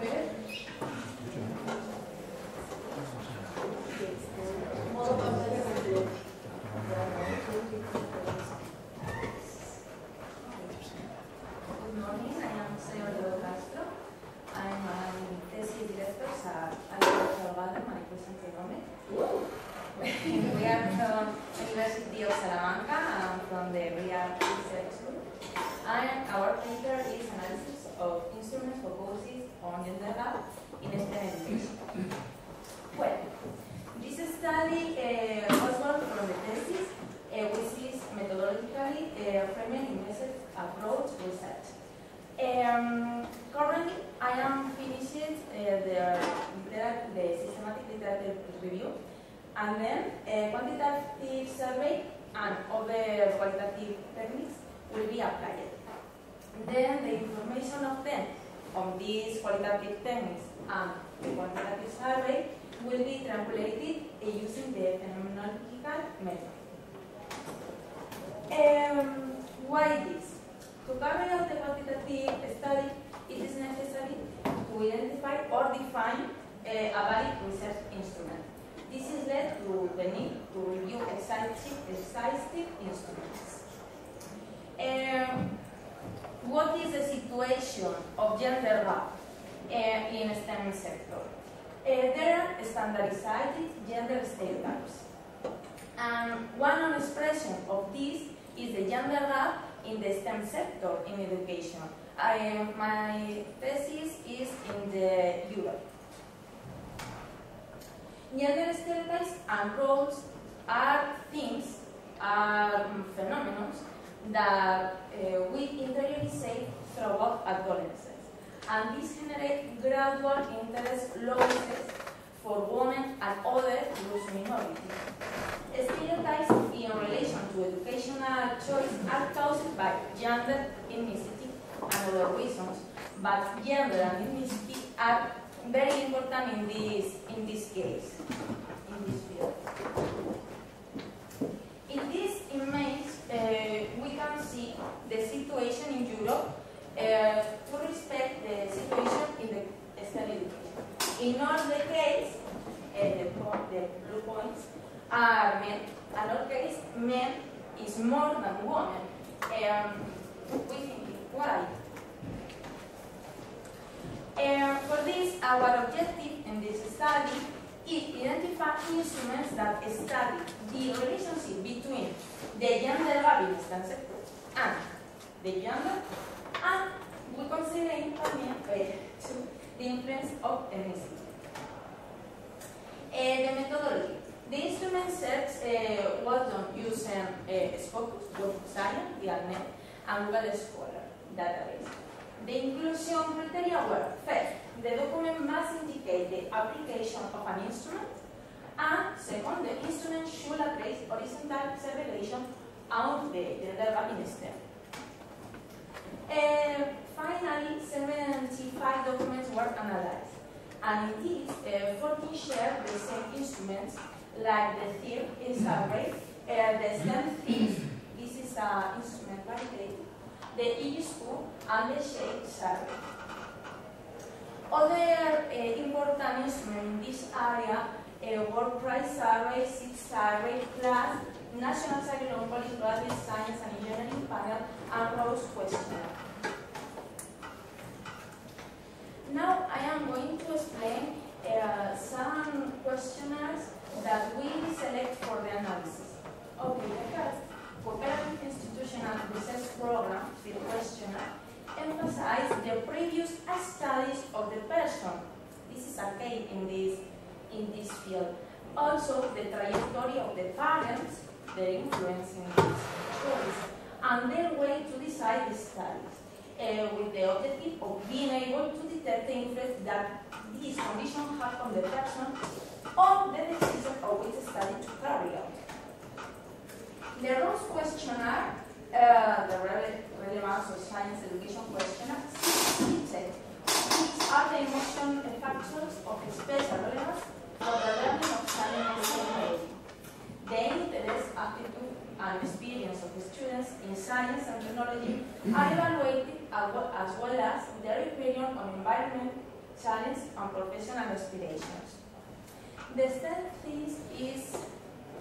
Speaker 1: Okay.
Speaker 8: Good morning, I am Señor Leo Castro. I'm a thesis director at Alberto Salvador, Maricruz Sánchez-Gómez. We are from University of Salamanca, I'm from the GRIAL Research Group. And our paper is analysis of instruments focuses on gender gap in STEM education. Well, this study uh, was born from the thesis, uh, which is methodologically uh, framed in method approach research. Um, currently, I am finishing uh, the, literat- the systematic literature review, and then a quantitative survey and other qualitative techniques will be applied. Then the information obtained on these qualitative techniques and the quantitative survey will be translated uh, using the phenomenological method. Um, why this? To carry out the quantitative study, it is necessary to identify or define uh, a valid research instrument. This is led to the need to review exhaustive instruments. Um, what is the situation of gender gap uh, in STEM sector? Uh, there are standardized gender standards. And one expression of this is the gender gap in the STEM sector in education. I, my thesis is in the Europe. Gender stereotypes and roles are things, are phenomena that uh, we interiorize throughout adolescence. And this generates gradual interest losses for women and other group minorities. Stereotypes in relation to educational choice are caused by gender, ethnicity, and other reasons, but gender and ethnicity are very important in this in this case, in this field. In this image, uh, we can see the situation in Europe uh, to respect the situation in the education. In all the case, uh, the, the blue points are men. In our case, men is more than women. Um, we think why? Uh, for this, our objective in this study is to identify instruments that study the relationship between the gender the sector and the gender, and we consider también uh, to the influence of ethnicity. Uh, the methodology. The instrument search uh, was done using uh, Scopus, Web Science, Dialnet, and Google Scholar database. The inclusion criteria were first, the document must indicate the application of an instrument, and second, the instrument should address horizontal segregation of the gender gap in STEM. Uh, finally, 75 documents were analyzed, and in these, uh, 14 share the same instruments like the theme is survey, uh, the STEM themes, this is an instrument validated, the ESCO, and the shape survey. Other uh, important instruments in this area uh, World price survey, seat survey, class, national Survey curriculum, polyglot, science and engineering panel, and Rose questionnaire. Now I am going to explain uh, some questionnaires that we select for the analysis. Okay, the first cooperative institutional research program, the questionnaire, emphasize the previous studies of the person. This is a key in this, in this field. Also, the trajectory of the parents, their influence in this choice, and their way to decide the studies, uh, with the objective of being able to detect the influence that these conditions have on the person on the decision of which study to carry out. The Rose questionnaire, uh, the Rele- relevance of science education questionnaire, which are the emotion factors of special relevance for the learning of science technology. The interest, attitude, and experience of students in science and technology are evaluated as well as, well as their opinion on environment, challenge, and professional aspirations. The third thing is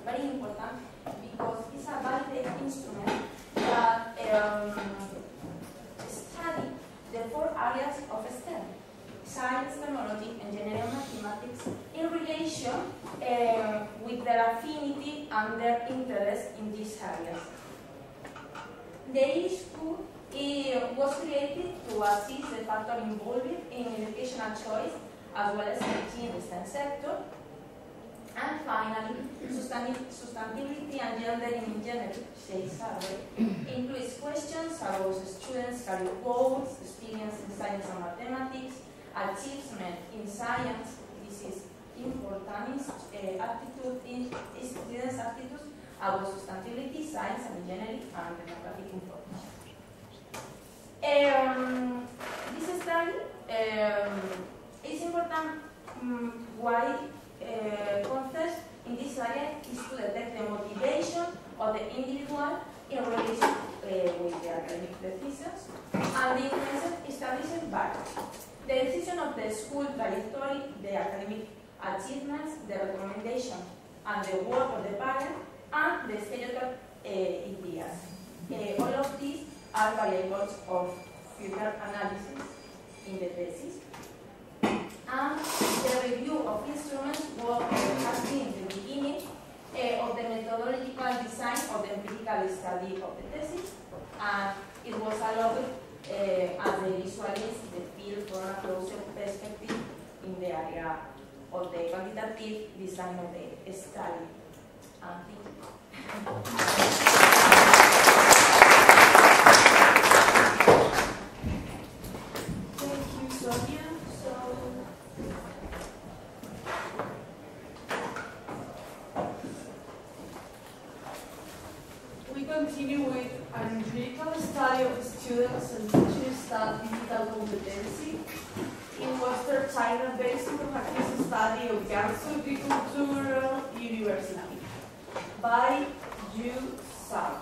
Speaker 8: very important because it's a validated instrument that um, study the four areas of STEM, science, technology, engineering, mathematics, in relation uh, with their affinity and their interest in these areas. The issue uh, was created to assist the factor involved in educational choice as well as in the STEM sector. And finally, sustainability and gender in general, say survey, includes questions about students' career goals, experience in science and mathematics, achievement in science, this is important, uh, aptitude in is students' aptitudes about sustainability, science and engineering, and demographic information. Um, this study um, is important um, why context in this area is to detect the motivation of the individual in relation uh, with the academic decisions and the influence established by the decision of the school trajectory, the academic achievements, the recommendation, and the work of the parent, and the stereotype uh, ideas. Uh, all of these are variables of future analysis in the thesis. And the review of instruments was has been the beginning uh, of the methodological design of the empirical study of the thesis, and it was allowed uh, as the visualist the field from a closer perspective in the area of the quantitative design of the study. And thank you.
Speaker 1: Thank you, Sonia. So, we continue with an empirical study of students and teaching staff digital competency in Western China based on a case study of Gansu Agricultural University by Yu Sao.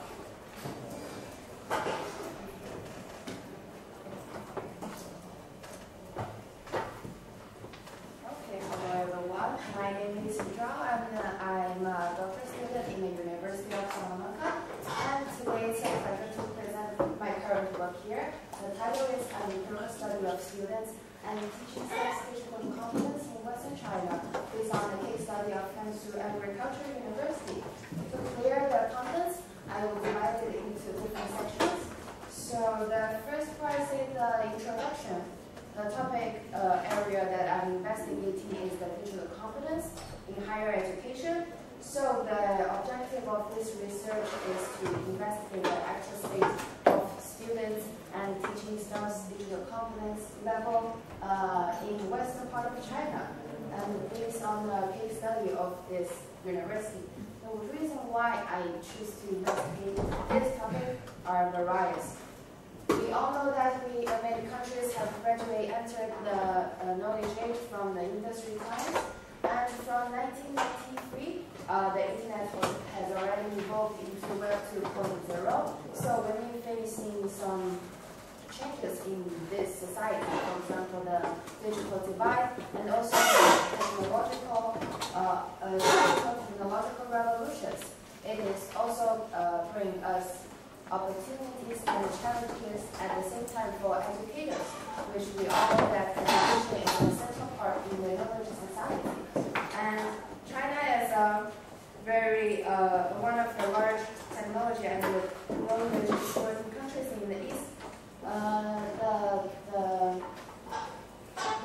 Speaker 9: Okay, hello everyone. My name is Zhao and uh, I'm a doctoral student in the University of Salamanca. And today it's a pleasure to present my current work here. The title is An Empirical Study of Students and Teaching Staff's Digital Competence in Western China based on the case study of Gansu Agricultural University. To clear the contents, I will divide it into different sections. So the first part is the introduction. The topic uh, area that I'm investigating is the digital competence in higher education. So the objective of this research is to investigate the actual state of students and teaching staff's digital competence level uh, in the western part of China, and based on the case study of this university. The reason why I choose to investigate this topic are various. We all know that we, uh, many countries have gradually entered the uh, knowledge age from the industry times, and from 1993, uh, the internet has already evolved into Web 2.0. So when we're facing some changes in this society, for example, the digital divide, and also technological, uh, uh, technological revolutions, it is also uh, bring us opportunities and challenges at the same time for educators, which we all know that education is an essential part in the knowledge society. And China is a very uh, one of the large technology and knowledge exporting countries in the east. Uh, the, the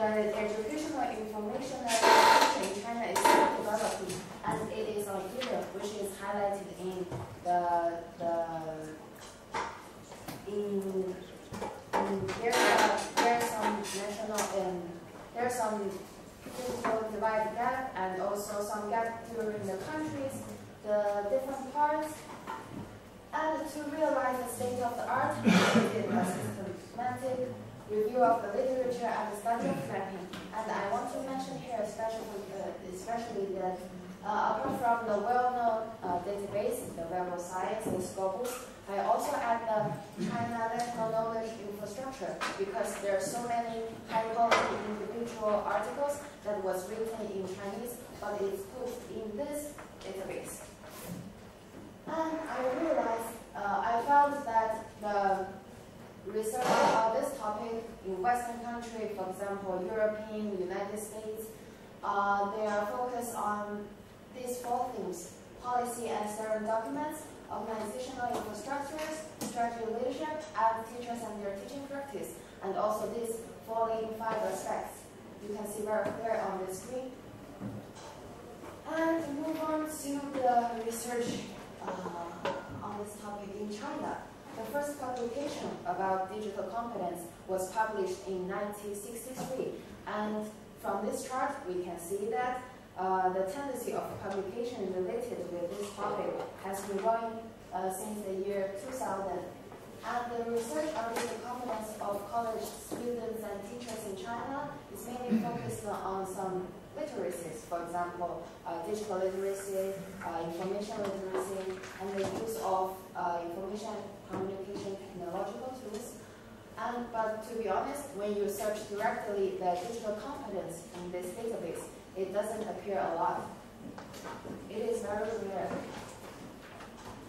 Speaker 9: the educational information in China is still developing, and it is on Europe, which is highlighted in the the in, in there are there are some national and there are some digital divide gap and also some gap during the countries, the different parts. And to realize the state of the art, we did a systematic review of the literature and the study of mapping. And I want to mention here especially, uh, especially that apart from the well-known uh, database, the Web of Science and Scopus, I also add the China National Knowledge Infrastructure because there are so many high-quality individual articles that was written in Chinese, but it's put in this database. And I realized, uh, I found that the research about this topic in Western countries, for example, European, United States, uh, they are focused on these four things, policy and steering documents, organizational infrastructures, strategy leadership, and teachers and their teaching practice, and also these following five aspects. You can see very clear on the screen. And move on to the research uh, on this topic in China. The first publication about digital competence was published in 1963. And from this chart, we can see that uh, the tendency of publication related with this topic has been growing uh, since the year 2000. And the research on the competence of college students and teachers in China is mainly focused on some literacies, for example, uh, digital literacy, uh, information literacy, and the use of uh, information communication technological tools. And, but to be honest, when you search directly the digital competence in this database, it doesn't appear a lot. It is very rare.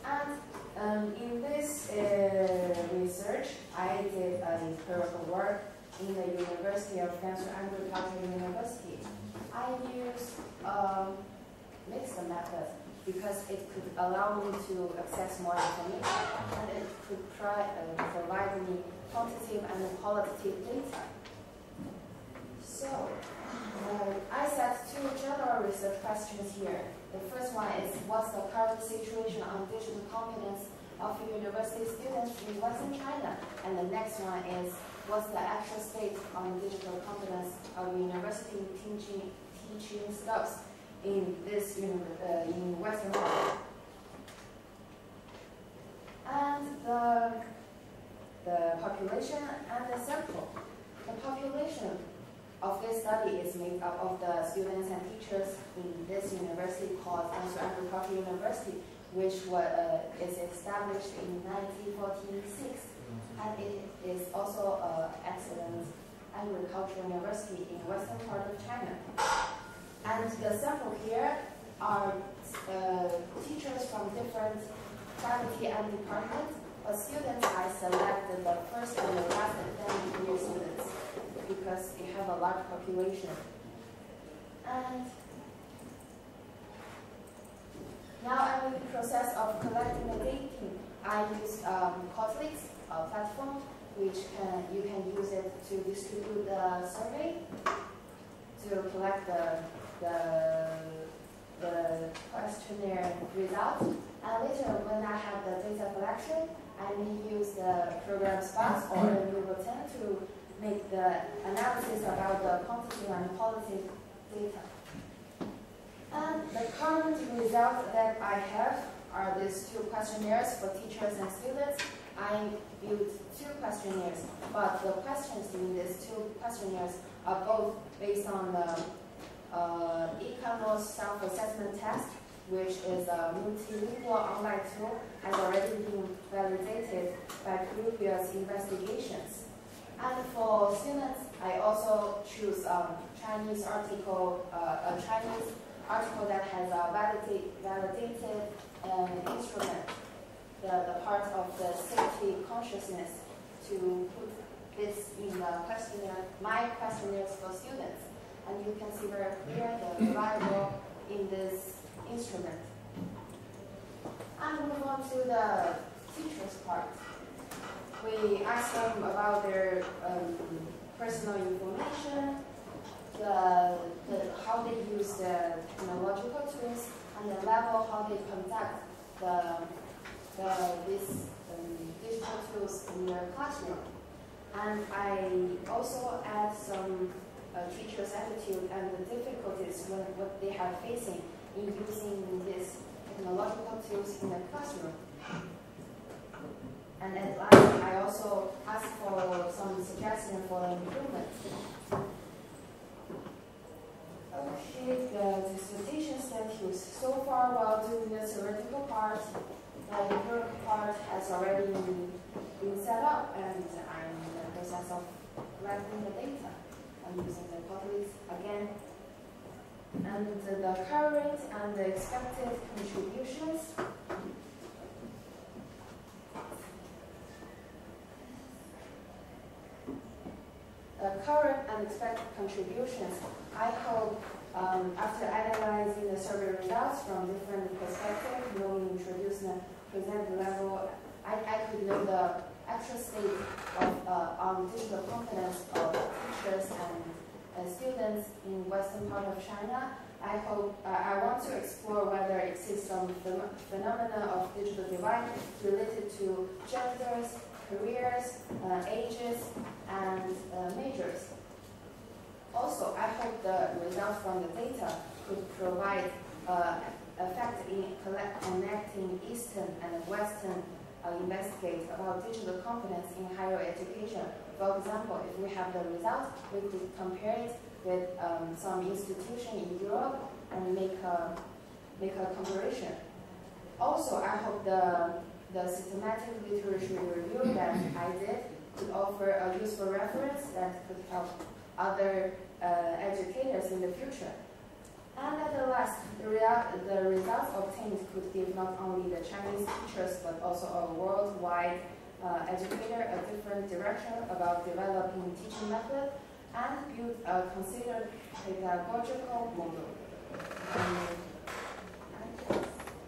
Speaker 9: And um, in this uh, research, I did an empirical work in the University of Gansu Agriculture University. I used um, mixed method because it could allow me to access more information and it could try, uh, provide me quantitative and qualitative data. So, uh, I set two general research questions here. The first one is, what's the current situation on digital competence of university students in Western China? And the next one is, what's the actual state on digital competence of university teaching, teaching scopes in this uh, in Western China? And the, the population and the sample. The population of this study is made up of the students and teachers in this university called Gansu Agricultural University, which was, uh, is established in 1946. And it is also an excellent agricultural university in western part of China. And the sample here are uh, teachers from different faculty and departments, but students I selected the first and the last academic year students because they have a large population. And now I'm in the process of collecting the data. I use um, Qualtrics, a platform, which can, you can use it to distribute the survey, to collect the, the, the questionnaire results. And later, when I have the data collection, I may use the program Spark or the Google 10 to make the analysis about the quantitative and qualitative data. And the current results that I have are these two questionnaires for teachers and students. I built two questionnaires, but the questions in these two questionnaires are both based on the uh, IKANOS self-assessment test, which is a multilingual online tool, has already been validated by previous investigations. And for students, I also choose um, Chinese article, uh, a Chinese article that has a validate, validated um, instrument. the, the part of the safety consciousness to put this in the questionnaire, my questionnaires for students. And you can see very clear the variable in this instrument. And move on to the teachers part. We ask them about their um, personal information, the, the, how they use the technological tools, and the level how they conduct the, the, these um, digital tools in their classroom. And I also add some uh, teachers' attitude and the difficulties when, what they are facing in using these technological tools in the classroom. And at last, I also ask for some suggestion for improvement. Okay, the dissertation status. So far, while doing the theoretical part, the empirical part has already been, set up, and I'm in the process of collecting the data. I'm using the Qualtrics again. And the current and the expected contributions. The current and expected contributions, I hope um, after analyzing the survey results from different perspectives, knowing introduce the present the level, I, I could know the actual state of uh, on digital competence of teachers and uh, students in western part of China. I hope uh, I want to explore whether exists some phem phenomena of digital divide related to genders, careers, uh, ages, and uh, majors. Also, I hope the results from the data could provide uh, a fact in connecting Eastern and Western uh, investigate about digital competence in higher education. For example, if we have the result, we could compare it with um, some institution in Europe and make a, make a comparison. Also, I hope the, the systematic literature review that I did could offer a useful reference that could help other uh, educators in the future. And at the last, the, the results obtained could give not only the Chinese teachers but also a worldwide uh, educator a different direction about developing teaching method and build a considered pedagogical model. Um,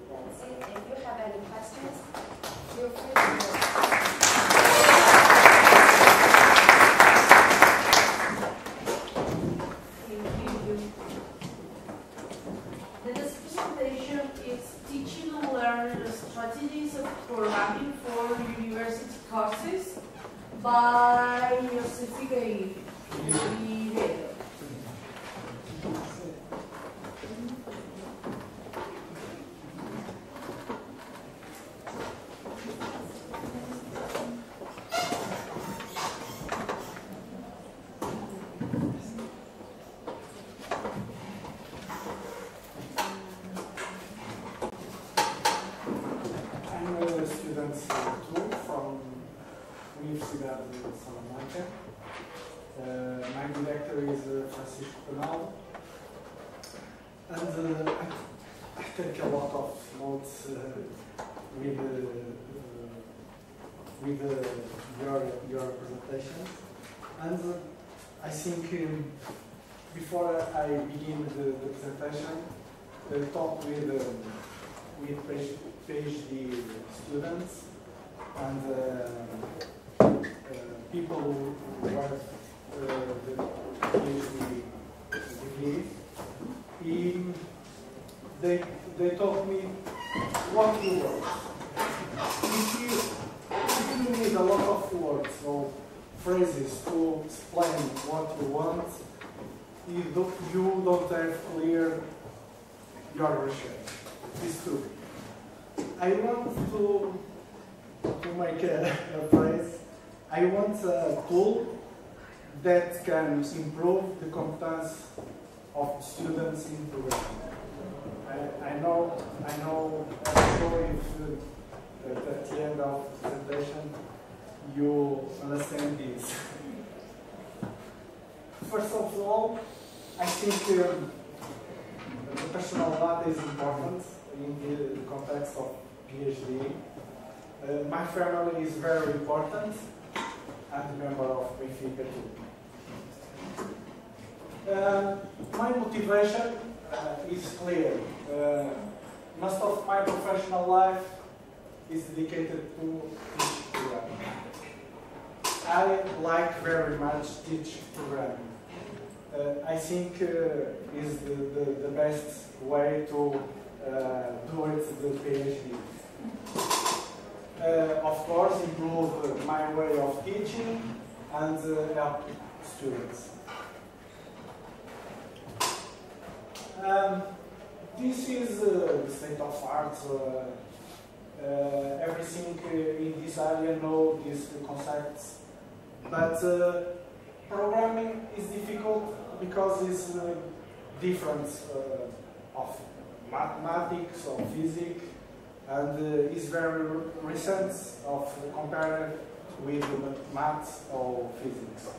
Speaker 9: that's it. If you have any questions, feel free to
Speaker 10: phrases to explain what you want, you don't, you don't have clear your research. It's true. I want to, to make a, a phrase. I want a tool that can improve the competence of students in programming. I, I know, I know, I'm sure if uh, at the end of the presentation you understand this. First of all, I think um, the personal data is important in the context of PhD. Uh, my family is very important and a member of Benfica too. Um, my motivation uh, is clear. Uh, most of my professional life is dedicated to programming. I like very much teach programming. Uh, I think uh, is the, the, the, best way to uh, do it the PhD. Uh, of course, improve my way of teaching and uh, help students. Um, this is uh, the state of art. everything in this area know these concepts, but programming is difficult because it's uh, different uh, of mathematics or physics and uh, is very recent of compared with maths or physics.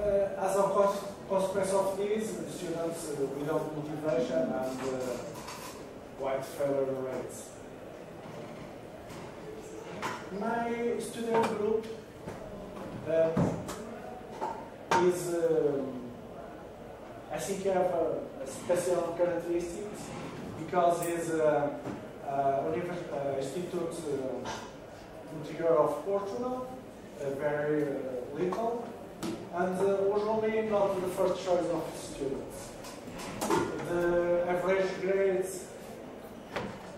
Speaker 10: Uh, as a consequence of this, students uh, without motivation and uh, white failure rates my student group uh, is, um, I think, have a, a special characteristics because it's a, a, a institute uh, interior of Portugal, uh, very uh, little, and uh, usually not the first choice of students. The average grades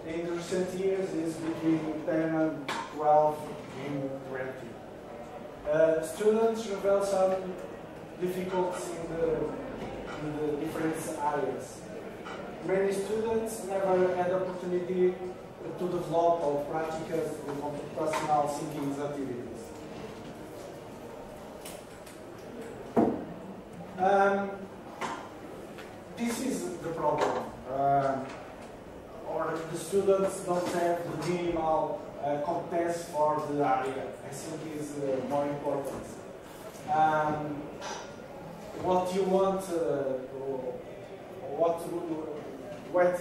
Speaker 10: in recent years is between 10 and 12 in 20. Uh, students reveal some difficulties in the, in the different areas. Many students never had opportunity to develop or practice personal thinking activities. Um, this is the problem. Uh, or the students don't have the minimal uh, competence for the area. I think is uh, more important. Um, what you want, uh, what what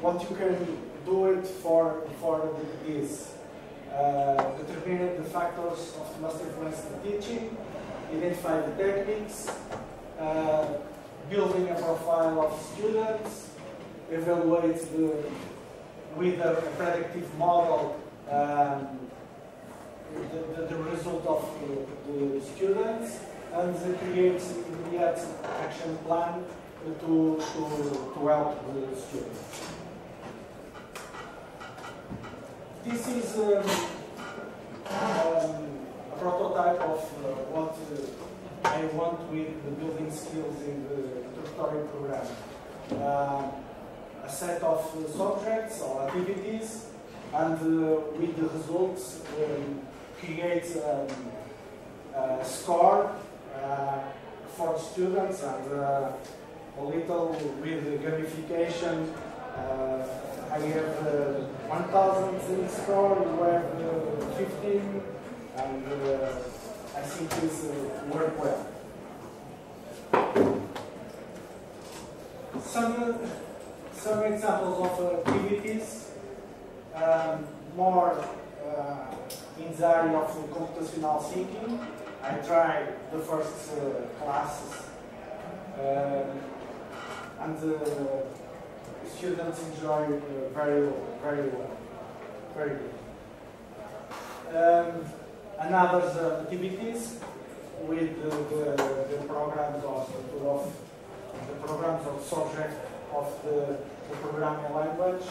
Speaker 10: what you can do it for for this. Uh, determine the factors of the most influence in teaching, identify the techniques, uh, building a profile of students, evaluate the, with a predictive model um, the, the, the, result of the, the students and create immediate action plan to, to, to help the students. This is um, um, a prototype of uh, what uh, I want with the building skills in the introductory program. Uh, a set of uh, subjects or activities and uh, with the results um, create um, a score uh, for students and uh, a little with gamification. Uh, I have uh, 1000 in score, you have 15 and I think this work well. Some, some examples of activities um, more uh, in the area of computational thinking. I tried the first uh, classes um, and the students enjoy uh, very very well, very good. Um, another uh, activities with the, the, the programs of, of the programs of subject of the, the programming language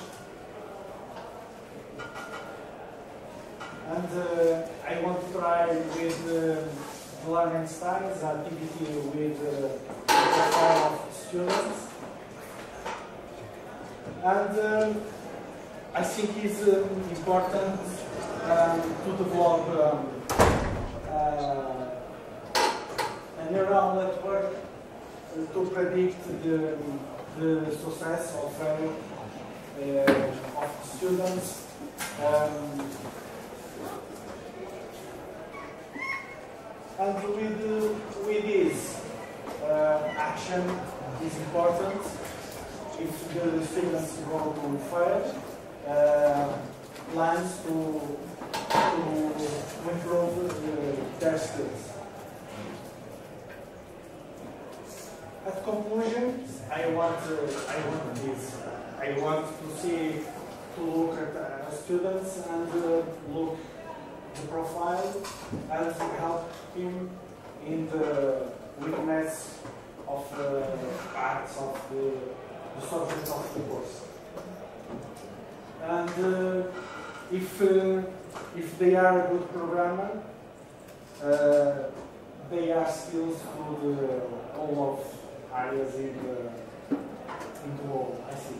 Speaker 10: And uh, I want to try with uh, learning styles activity with uh, of students. And um, I think it's um, important um, to develop um, uh, a neural network to predict the, the success failure uh, of students um, and with, with this uh, action is important if the students go to FIRE, uh, plans to, to improve their skills. At conclusion, I want, uh, I want this. I want to see, to look at uh, students and uh, look the profile and help him in the weakness of uh, parts of the, the subject of the course. And uh, if, uh, if they are a good programmer, uh, they are skills to the all of areas in the, in the world, I see.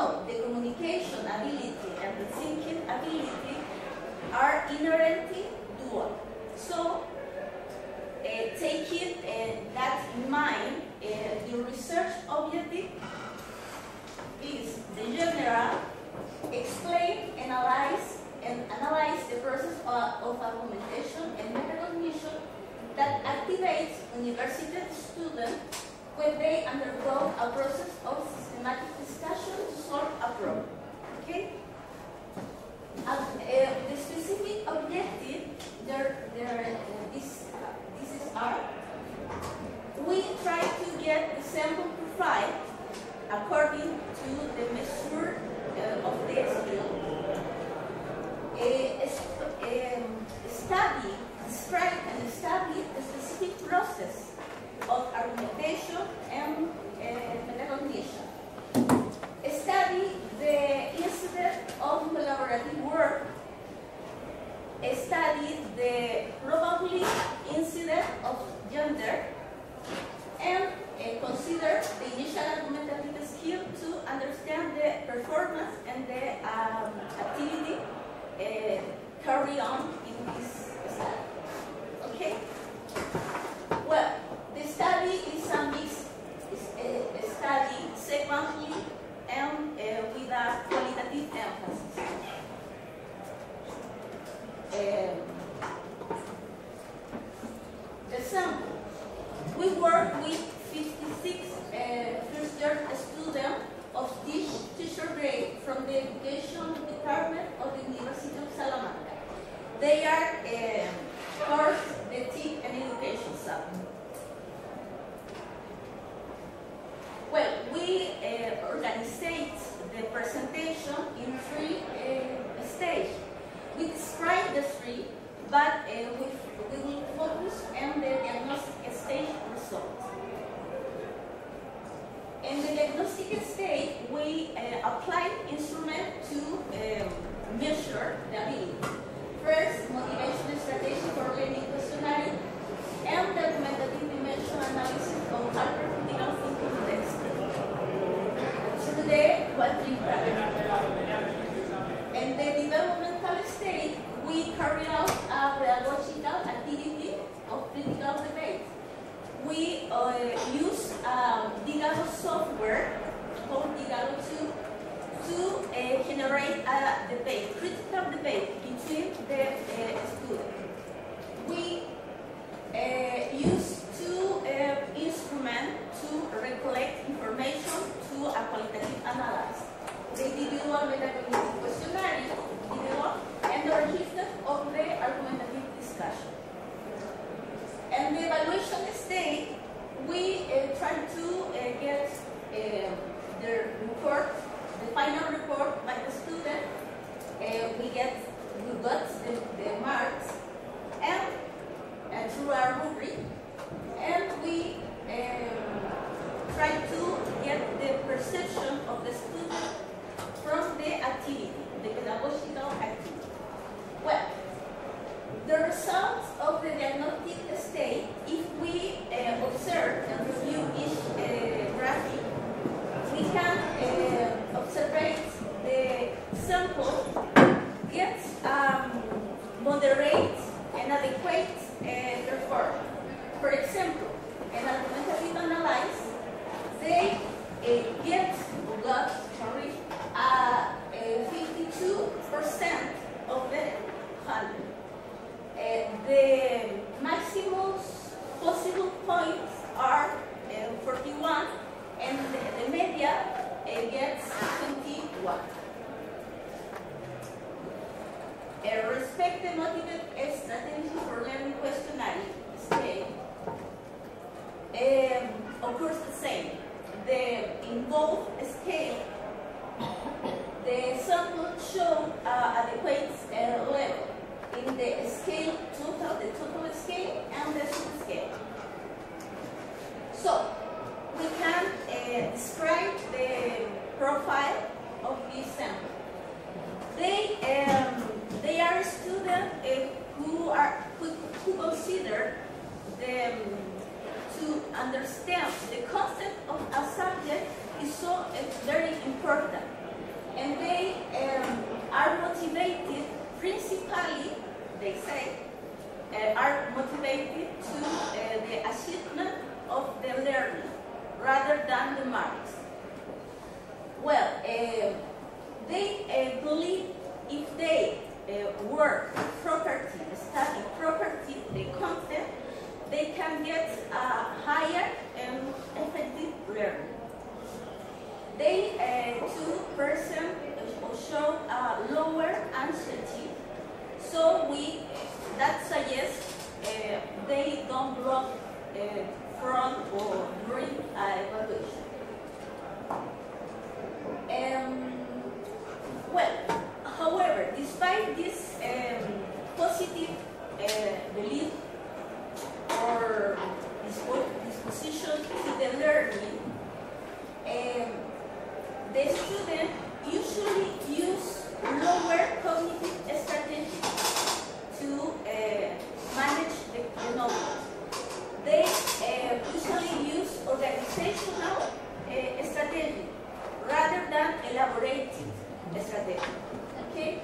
Speaker 8: know, the communication ability and the thinking ability are inherently dual. So, uh, taking uh, that in mind, uh, the research objective is the general explain, analyze, and analyze the process of, of argumentation and metacognition that activates university students when they undergo a process of discussion to solve a problem. Okay? Uh, the specific objective, there, there, uh, this, this is R. We try to get the sample profile according to the measure uh, of the skill. A, a, um, study, describe and study the specific process of argumentation and uh. Study the incident of collaborative work. Study the probably incident of gender and uh, consider the initial argumentative skill to understand the performance and the um, activity uh, carry on in this study. Okay? Well, the study is a a study sequentially and uh, with a qualitative emphasis. Um, the sample. We work with 56 uh, first year students of teach, teacher grade from the education department of the University of Salamanca. They are um, course the TIC and education sub. Well, we uh, organize the presentation in three uh, stages. We describe the three, but uh, we, we will focus on the diagnostic stage results. In the diagnostic stage, we uh, apply instrument to measure the ability. First, motivation strategy for learning questionnaire, and the argumentative dimension analysis of hypercritical. Today, what we In the developmental stage, we carry out a pedagogical activity of critical debate. We uh, use um, Digalo software called Digalo 2 to uh, generate a debate, critical debate between the uh, students. We uh, use two uh, instruments to recollect information to a qualitative analysis. The individual metacognitive questionnaire, individual, and the register of the argumentative discussion. And the evaluation stage, we uh, try to uh, get uh, the report, the final report by the student. Uh, we get, we got the, the marks, and and through our rubric, and we um, try to get the perception of the student from the activity, the pedagogical activity. Well, the results of the diagnostic state, if we uh, observe and review each uh, graphic, we can uh, observe the sample gets um, moderate and adequate uh, performance. For example, in argumentative analysis, they uh, get or got sorry, uh, uh, 52% of the 100. Uh, the maximum possible points are uh, 41 and the, the media gets 21. A respect the motivated strategy for learning questionnaire scale um, occurs the same. The involved scale, the sample show uh, adequate uh, level in the scale total, the total scale and the subscale. So, we can uh, describe the profile of this sample. They, um, they are students uh, who are who, who consider them to understand the concept of a subject is so uh, very important, and they um, are motivated principally, they say, uh, are motivated to uh, the achievement of the learning rather than the marks. Well, uh, they believe if they uh, work property, study property, the content, they can get a higher and effective learning. They uh, two person show a lower anxiety, so we that suggests uh, they don't block uh, from or during uh, evaluation. Um, well, however, despite this um, positive uh, belief or disposition to the learning, um, the student usually use lower cognitive strategies to uh, manage the, the knowledge. They uh, usually use organizational uh, strategy rather than elaborated strategy okay?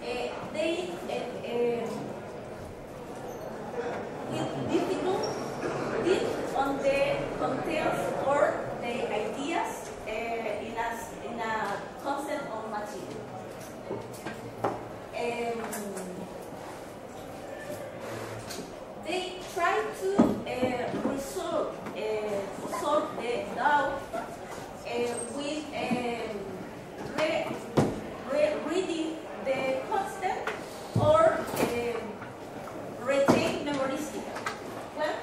Speaker 8: Uh, eh, they eh, with eh, difficult did on the contents or the ideas in a in a
Speaker 11: concept of material. Um, they try to uh, resolve, uh, solve the doubt uh, with um, re reading the
Speaker 8: content or uh, retain memoristica. Well,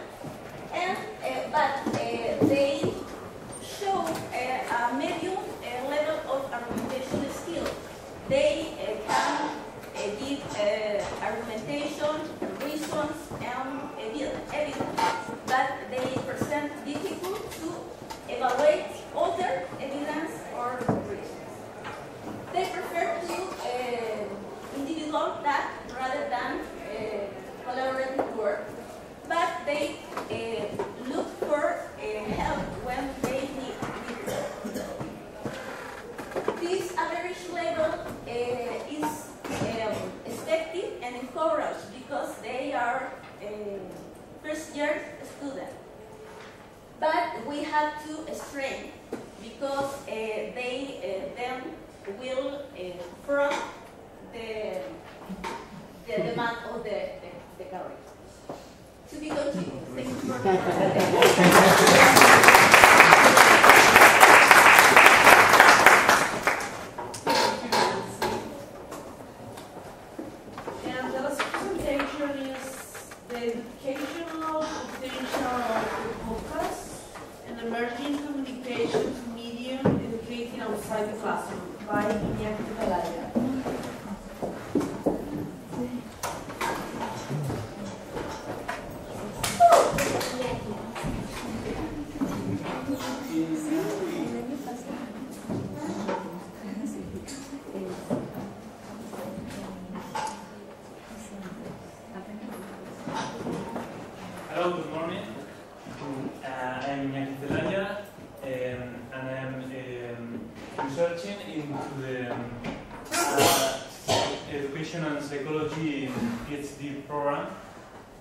Speaker 8: and, uh, but uh, they show uh, a medium uh, level of argumentation skill. They uh, can give argumentation, reasons, and evidence, but they present difficult to evaluate other evidence or reasons they prefer to uh, individual that rather than uh, collaborative work. But they uh, look for uh, help when they need it. This average level uh, is um, expected and encouraged because they are uh, first year students. But we have to strain because they then. Eh, the the
Speaker 11: demand of the, the, the career. To be continued. Thank you for
Speaker 1: And the last presentation is the educational potential of the podcast and emerging communications medium educating outside the classroom by Iñaki Pelaya.
Speaker 12: Hello, good morning. Uh, I'm Iñaki Zelaya, um, and I'm um, researching into the um, uh, education and psychology PhD program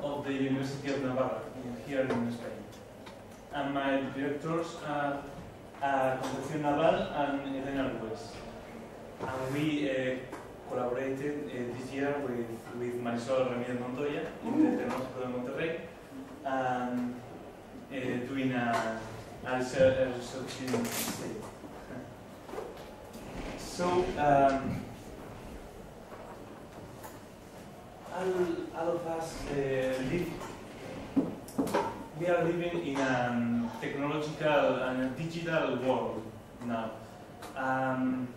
Speaker 12: of the University of Navarra in- here in Spain. And my directors are Concepción Naval and Elena Luis. And we uh, collaborated uh, this year with, with Marisol Ramírez Montoya in the Tecnológico de Monterrey and uh, doing a, a research, researching study. So, um, all, all of us uh, live, we are living in a technological and a digital world now. Um,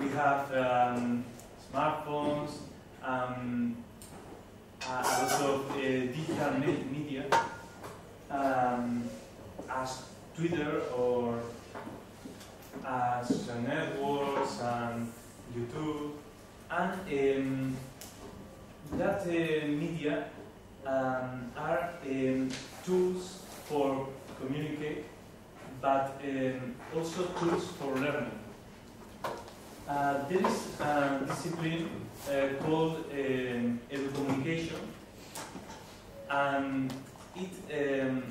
Speaker 12: we have um, smartphones, um, a lot of uh, digital me- media, um, as Twitter or as networks and YouTube, and um, that uh, media um, are um, tools for communicate, but um, also tools for learning. Uh, there is a discipline uh, called um, educommunication, and it um,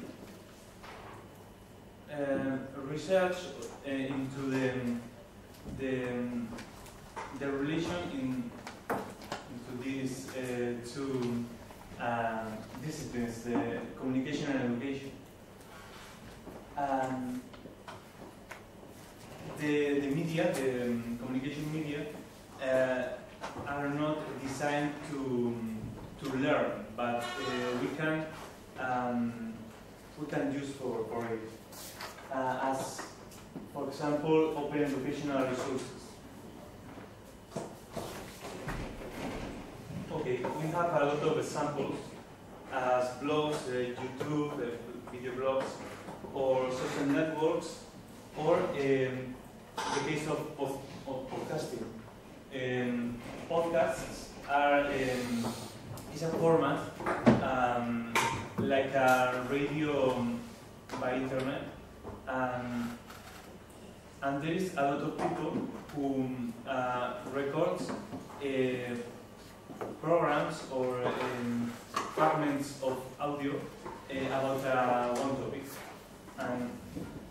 Speaker 12: uh, research uh, into the the, the relation in into these two disciplines, the communication and education. Um, the, the media, the um, communication media, uh, are not designed to, to learn, but uh, we can um, we can use for, for it. Uh, as, for example, open educational resources. Okay, we have a lot of examples as blogs, uh, YouTube, uh, video blogs, or social networks, or um, the case of, of, of podcasting. Um, podcasts are um, is a format um, like a radio by internet, um, and there is a lot of people who uh, records uh, programs or um, fragments of audio uh, about uh, one topic, and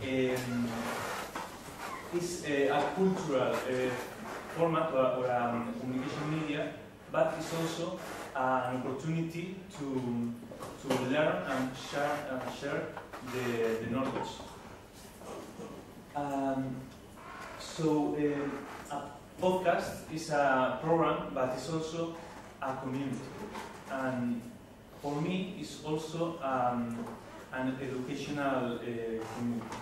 Speaker 12: um, it's uh, a cultural uh, format or, or um, communication media, but it's also an opportunity to to learn and share and share the, the knowledge. Um, so uh, a podcast is a program, but it's also a community, and for me, it's also um, an educational uh, community.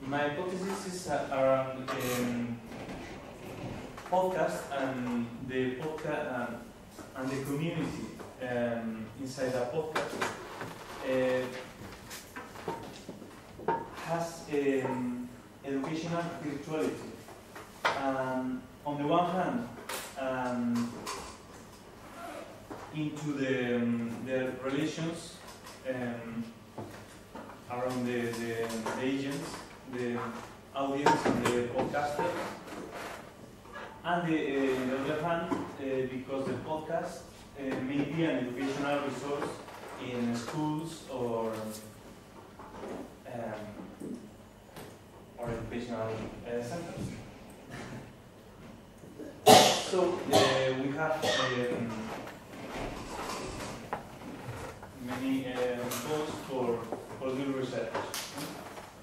Speaker 12: My hypothesis is around um, podcast and the podcast um, and the community um, inside a podcast uh, has um, educational virtuality. Um, on the one hand, um, into the, um, the relations um, around the, the, the agents, the audience and the podcaster. And the, uh, the other hand, uh, because the podcast uh, may be an educational resource in schools or educational uh, centers. so uh, we have um, many uh, goals for, for good research.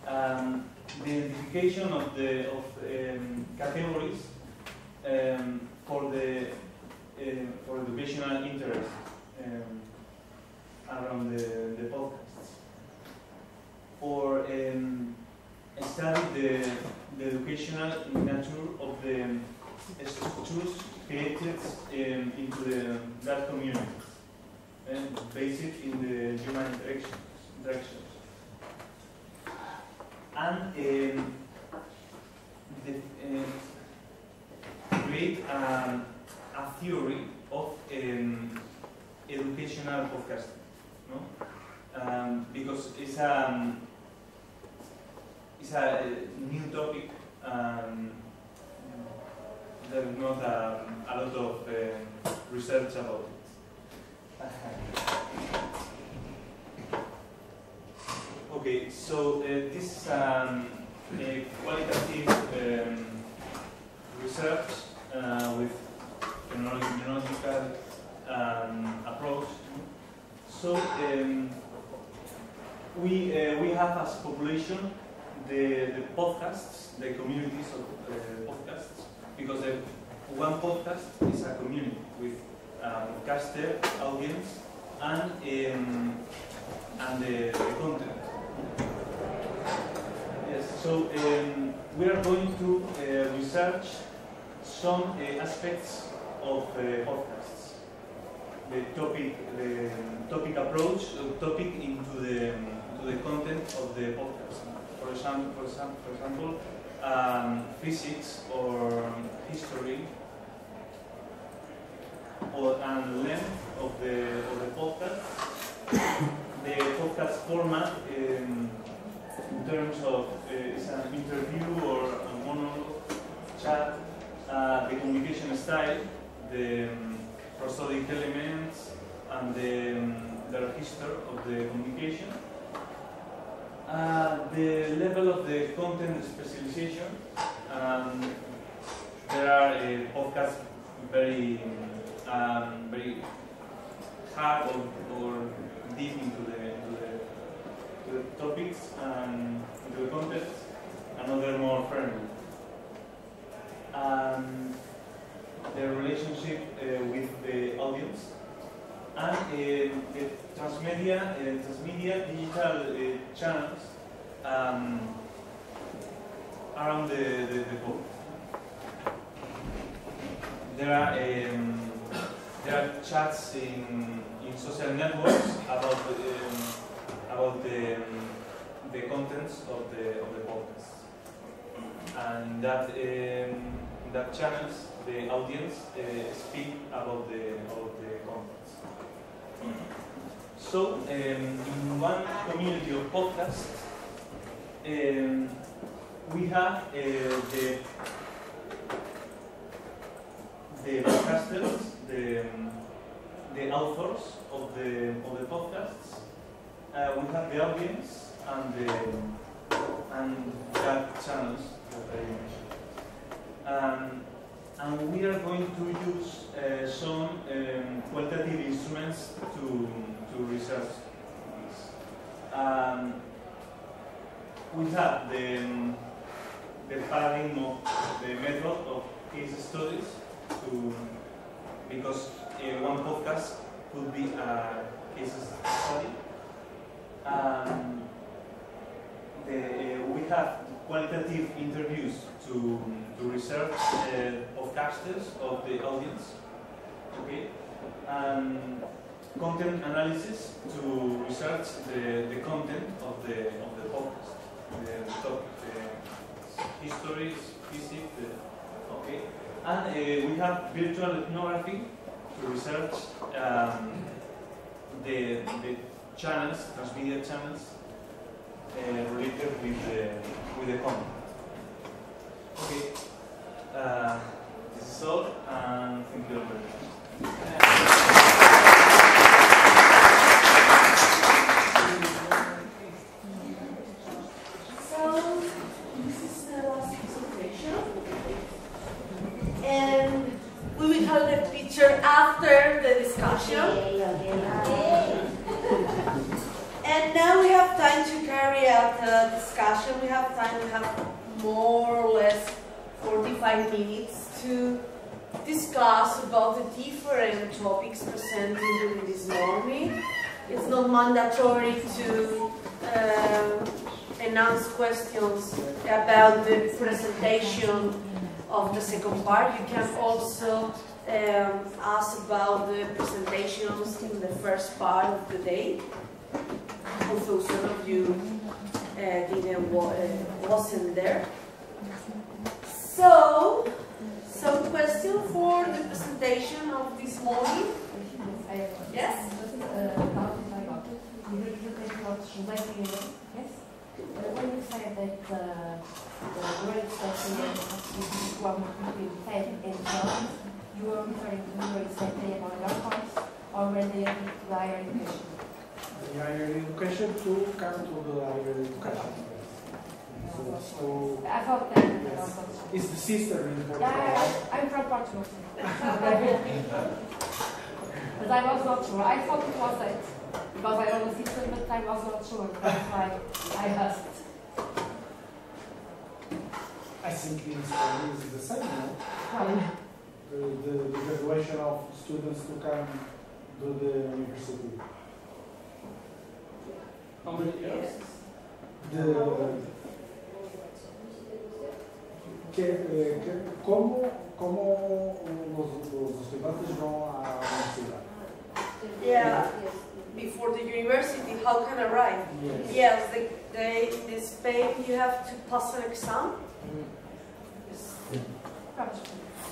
Speaker 12: Um, the identification of the of um, categories um, for the uh, for educational interest um, around the, the podcasts, or study the, the educational nature of the structures created um, into the, that community and based in the human interactions. interactions. And um, the, uh, create a theory of um, educational podcasting, no? Um, because it's um, it's a new topic. Um, there is not um, a lot of uh, research about it. okay, so uh, this is um, a qualitative um, research uh, with technological um, approach. So um, we uh, we have as population the, the podcasts, the communities of uh, podcasts, because one podcast is a community with a podcaster audience and um, and the, the content. Yes, so um, we are going to uh, research some uh, aspects of uh, podcasts. The topic, the topic approach, the topic into the into the content of the podcast. For example, for example, for example um, physics or history or and length of the of the podcast. the podcast format um, in terms of uh, an interview or a monologue, chat, uh, the communication style, the um, prosodic elements, and the, um, the register of the communication. Uh, the level of the content specialization. Um, there are uh, podcasts very, um, very hard or, or deep into the, into the, to the topics and into the content, and other more friendly. Um, the relationship uh, with the audience and uh, the transmedia, uh, transmedia digital channels um, around the, the, the globe. There are um, there are chats in, in social networks about um, about the the contents of the of the podcast, and that um, that channels the audience uh, speak about the about. So um, in one community of podcasts, um, we have uh, the the podcasters, the the authors of the of the podcasts. Uh, we have the audience and the and that channels that I mentioned. Um, and we are going to use uh, some um, qualitative instruments to to research this. Um, we have the um, the paradigm of the method of case studies to because uh, one podcast could be a case study. Um, the, uh, we have qualitative interviews to, to research uh, podcasters of the audience, okay, and content analysis to research the, the content of the of the podcast, the topic, the history, physics, the, okay, and uh, we have virtual ethnography to research um, the, the channels, transmedia channels uh, related with the, with the content. Okay, uh, this is all, and thank you very much.
Speaker 6: So, this is the last
Speaker 1: presentation. And we will have the picture after the discussion. and now we have time to carry out the discussion. We have time, to have about the different topics presented during this morning. It's not mandatory to um, announce questions about the presentation of the second part. You can also um, ask about the presentations in the first part of the day. Although some of you uh, didn't wa- uh, wasn't there. So, some question for the presentation of this morning? Yes?
Speaker 13: Yes. When you say that uh, the grades that the government had in jobs, you are referring to the grades that they have your course or when they are to higher education?
Speaker 10: The higher education to come to the higher education. So, so
Speaker 13: I thought that
Speaker 10: yes. it's the sister in Portugal.
Speaker 13: Yeah, I, I'm from Portugal. but I was not sure. I thought it was that. Because I know the system, but I was not sure. That's why I asked.
Speaker 10: I think in Spain is the same, no?
Speaker 13: Right.
Speaker 10: The, the, the graduation of students to come to the university.
Speaker 3: How many years?
Speaker 10: De, que, eh, que, como, como los, los estudiantes vão à universidade?
Speaker 1: Yeah. Before the university, how can I write?
Speaker 10: Yes.
Speaker 1: Yes, they, they, in Spain you have to pass an exam. It's,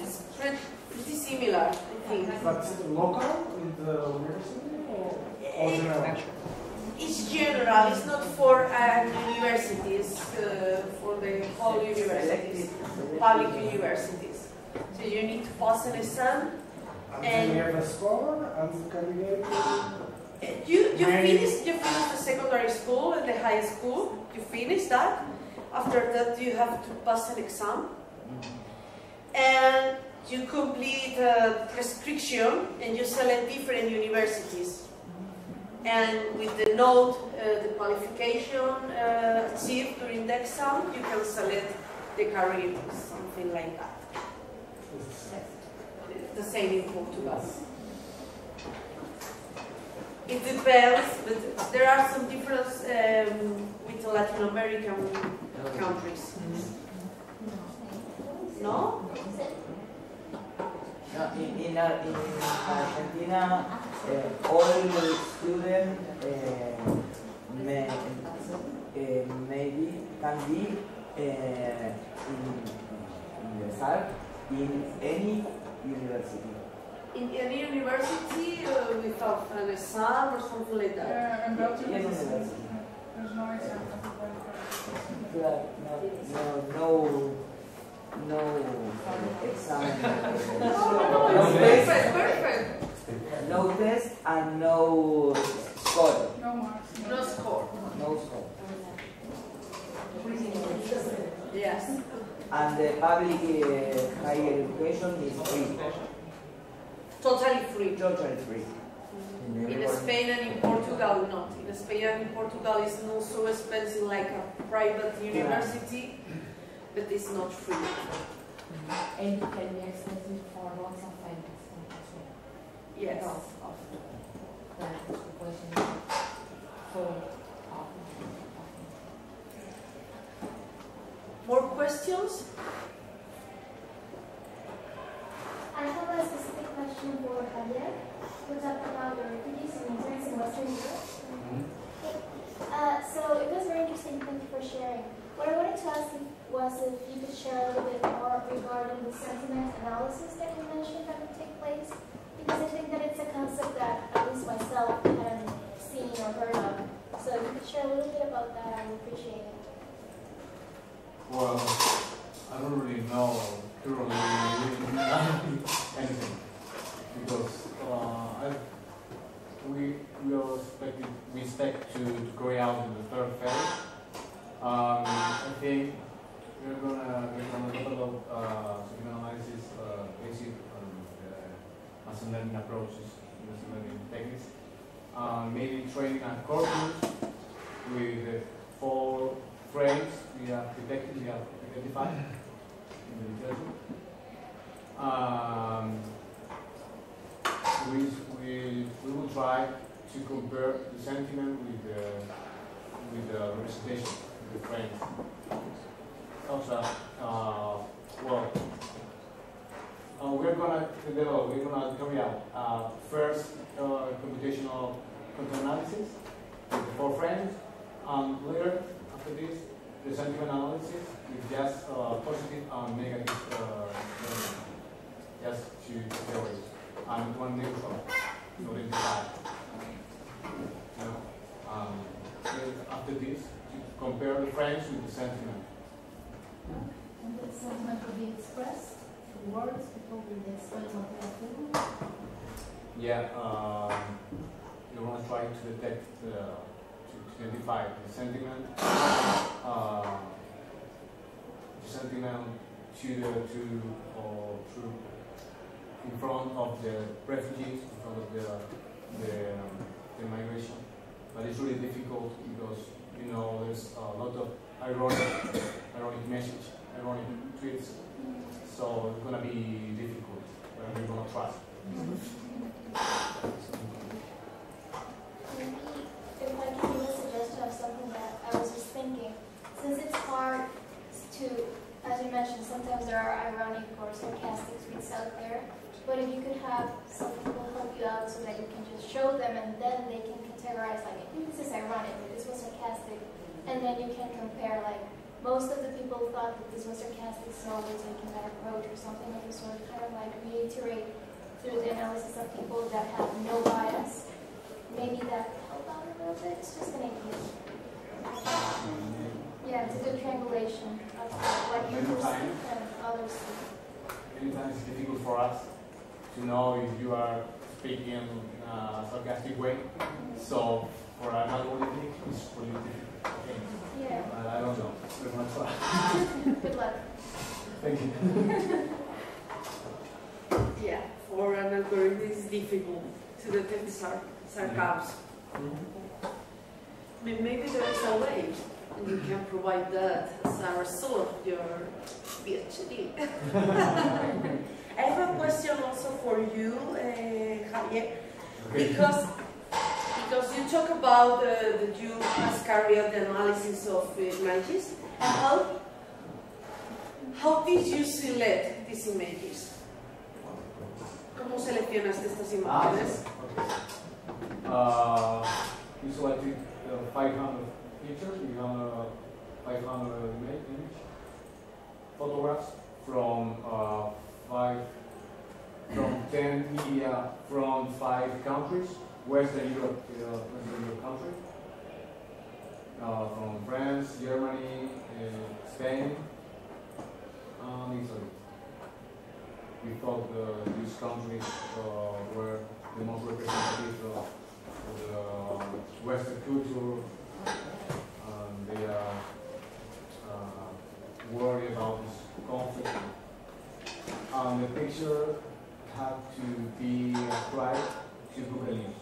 Speaker 1: it's pretty, pretty similar, I think.
Speaker 10: But local in the university or, or general?
Speaker 1: It's general, it's not for an university, it's uh, for the whole universities, public universities. So you need to pass an exam
Speaker 10: And
Speaker 1: and
Speaker 10: you have a score and candidate.
Speaker 1: You, you finish you finish the secondary school and the high school. You finish that. After that, you have to pass an exam, and you complete a prescription, and you select different universities. And with the note, uh, the qualification uh, achieved during the exam, you can select the career, something like that. The same in Portugal. It depends, but there are some differences um, with the Latin American countries. No?
Speaker 14: No, in, in, Ar- in Argentina, uh, all students uh, may, uh, maybe can be uh, in, ingresar in any university.
Speaker 1: In any university uh, without an exam or something like that?
Speaker 2: Yeah, and Belgium
Speaker 14: Any
Speaker 2: is the same.
Speaker 14: university.
Speaker 2: There's no exam.
Speaker 14: Yeah, no, no, no, no exam.
Speaker 1: no,
Speaker 14: no
Speaker 1: it's
Speaker 14: test,
Speaker 1: perfect, perfect.
Speaker 14: no test and no score.
Speaker 2: No marks.
Speaker 1: No score.
Speaker 14: No score.
Speaker 1: Yes.
Speaker 14: And the public uh, higher education is free.
Speaker 1: Totally free.
Speaker 14: Totally free.
Speaker 1: In Spain and in Portugal, not. In Spain and in Portugal, it's not so expensive like a private university, but it's not free. Mm-hmm.
Speaker 13: And it can be expensive for lots of families.
Speaker 1: Yes.
Speaker 13: Because of the situation. So, uh,
Speaker 1: More questions?
Speaker 6: I have a specific question for Javier. We talked about the refugees and immigrants in Western Europe. Mm-hmm. Uh, so it was very interesting. Thank you for sharing. What I wanted to ask you was if you could share a little bit more regarding the sentiment analysis that you mentioned that would take place, because I think that it's a concept that at least myself hadn't seen or heard of. So if you could share a little bit about that, I would appreciate it.
Speaker 5: Well, I don't really know currently anything because uh, we we are expected we expect to, to carry out in the third phase. Um, I think we're gonna we're gonna develop uh, some analysis uh, on uh, machine learning approaches, machine learning techniques. Uh, maybe training a corpus with uh, four frames we have detected, we have identified in the literature. Um, we, we, we will try to compare the sentiment with the, with the representation, with the frames. Also, uh, well, uh, we're gonna develop, we're gonna carry out uh, first uh, computational content analysis with four and later, after this, the sentiment analysis with just uh, positive and negative uh, just two theories, and one neutral, to identify. You know, um, after this, compare the frames with the sentiment.
Speaker 13: And sentiment will be expressed through words.
Speaker 5: Yeah, um, you want to try to detect, uh, to, to identify the sentiment, uh, the sentiment to the, to, or through, in front of the refugees, in front of the, the, um, the migration. But it's really difficult because, you know, there's a lot of ironic, ironic message, ironic tweets. So it's gonna be difficult, but we're gonna try.
Speaker 6: If I can give a suggestion something that I was just thinking, since it's hard to, as you mentioned, sometimes there are ironic or sarcastic tweets out there, but if you could have some people help you out so that you can just show them and then they can categorize, like, this is ironic, this was sarcastic, and then you can compare, like, most of the people thought that this was sarcastic, so we're taking that approach or something of the sort, kind of like reiterate through the analysis of people that have no bias. Maybe that could help out a little bit. It's just an idea. Yeah, it's a good triangulation of what you perceive and others see.
Speaker 5: Many times it's difficult for us to know if you are speaking in a sarcastic way. Mm-hmm. So for an algorithm, it's really difficult. Okay.
Speaker 6: Yeah.
Speaker 5: But I don't know. We're.
Speaker 6: Good luck.
Speaker 5: Thank you.
Speaker 1: Yeah, for an algorithm it's difficult to detect sar sarcasm. I mean, maybe there is a way, and you can provide that as a result of your PhD. I have a question also for you, uh, Javier, because because you talk about uh, that you has carried out the analysis of uh, images, how how did you select these images? ¿Cómo seleccionaste estas imágenes?
Speaker 5: Uh, we selected uh, 500 pictures, we have uh, 500 image, image photographs from uh, five, from 10 media from five countries, Western Europe, Europe country, uh, from France, Germany, uh, Spain, and Italy. We thought uh, these countries uh, were the most representative of the Western culture, and they are uh, worried about this conflict. And the picture had to be applied to Google.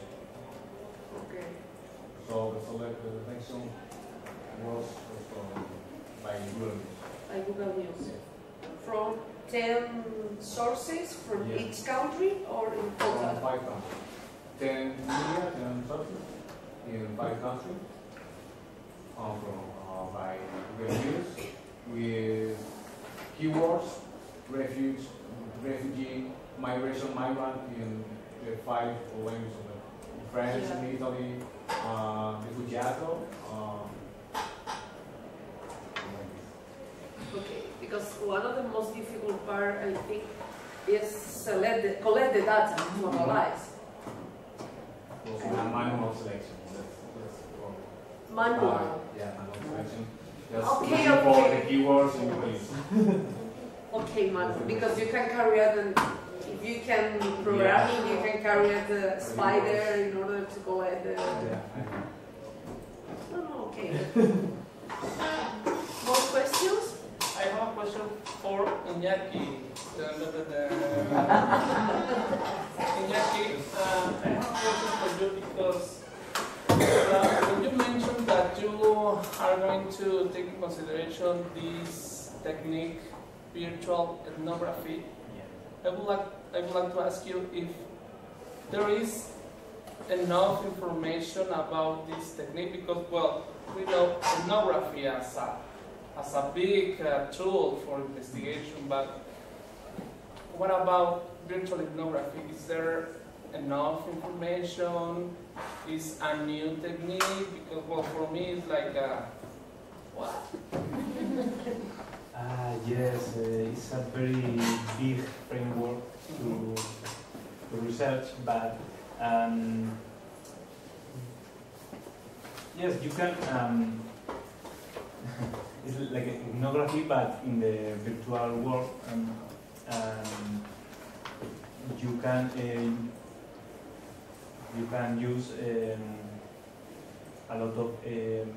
Speaker 5: So the select the selection was from, by Google News.
Speaker 1: By Google News. From 10 sources from
Speaker 5: Yeah.
Speaker 1: each country or in
Speaker 5: From
Speaker 1: total?
Speaker 5: five countries. Ten media, ten sources in five countries. Um, from, uh, by Google News with keywords, refuge, refugee, migration, migrant in the five languages of the France,
Speaker 1: Yeah.
Speaker 5: Italy, uh, refugiato, uh,
Speaker 1: Okay, because one of the most difficult part, I think, is select the, collect the data to analyze.
Speaker 5: was a manual selection. That's, that's
Speaker 1: Manual.
Speaker 5: Uh, yeah, manual selection. Just
Speaker 1: Okay,
Speaker 5: looking for
Speaker 1: okay.
Speaker 5: the keywords Google
Speaker 1: Okay, man, because you can carry out an, you can programming, you can carry out the spider in order to collect the.
Speaker 5: Yeah, I know.
Speaker 1: No, no, okay. More questions?
Speaker 3: I have a question for Iñaki. Iñaki, uh, I have a question for you because uh, when you mentioned that you are going to take in consideration this technique, virtual ethnography, I would like I would like to ask you if there is enough information about this technique because well we know ethnography as a as a big uh, tool for investigation, but what about virtual ethnography? Is there enough information? Is a new technique? Because well, for me, it's like a, what?
Speaker 12: Ah, yes, uh, it's a very big framework to, research, but um, yes, you can. Um, it's like ethnography, but in the virtual world, and um, you can um, you can use um, a lot of um,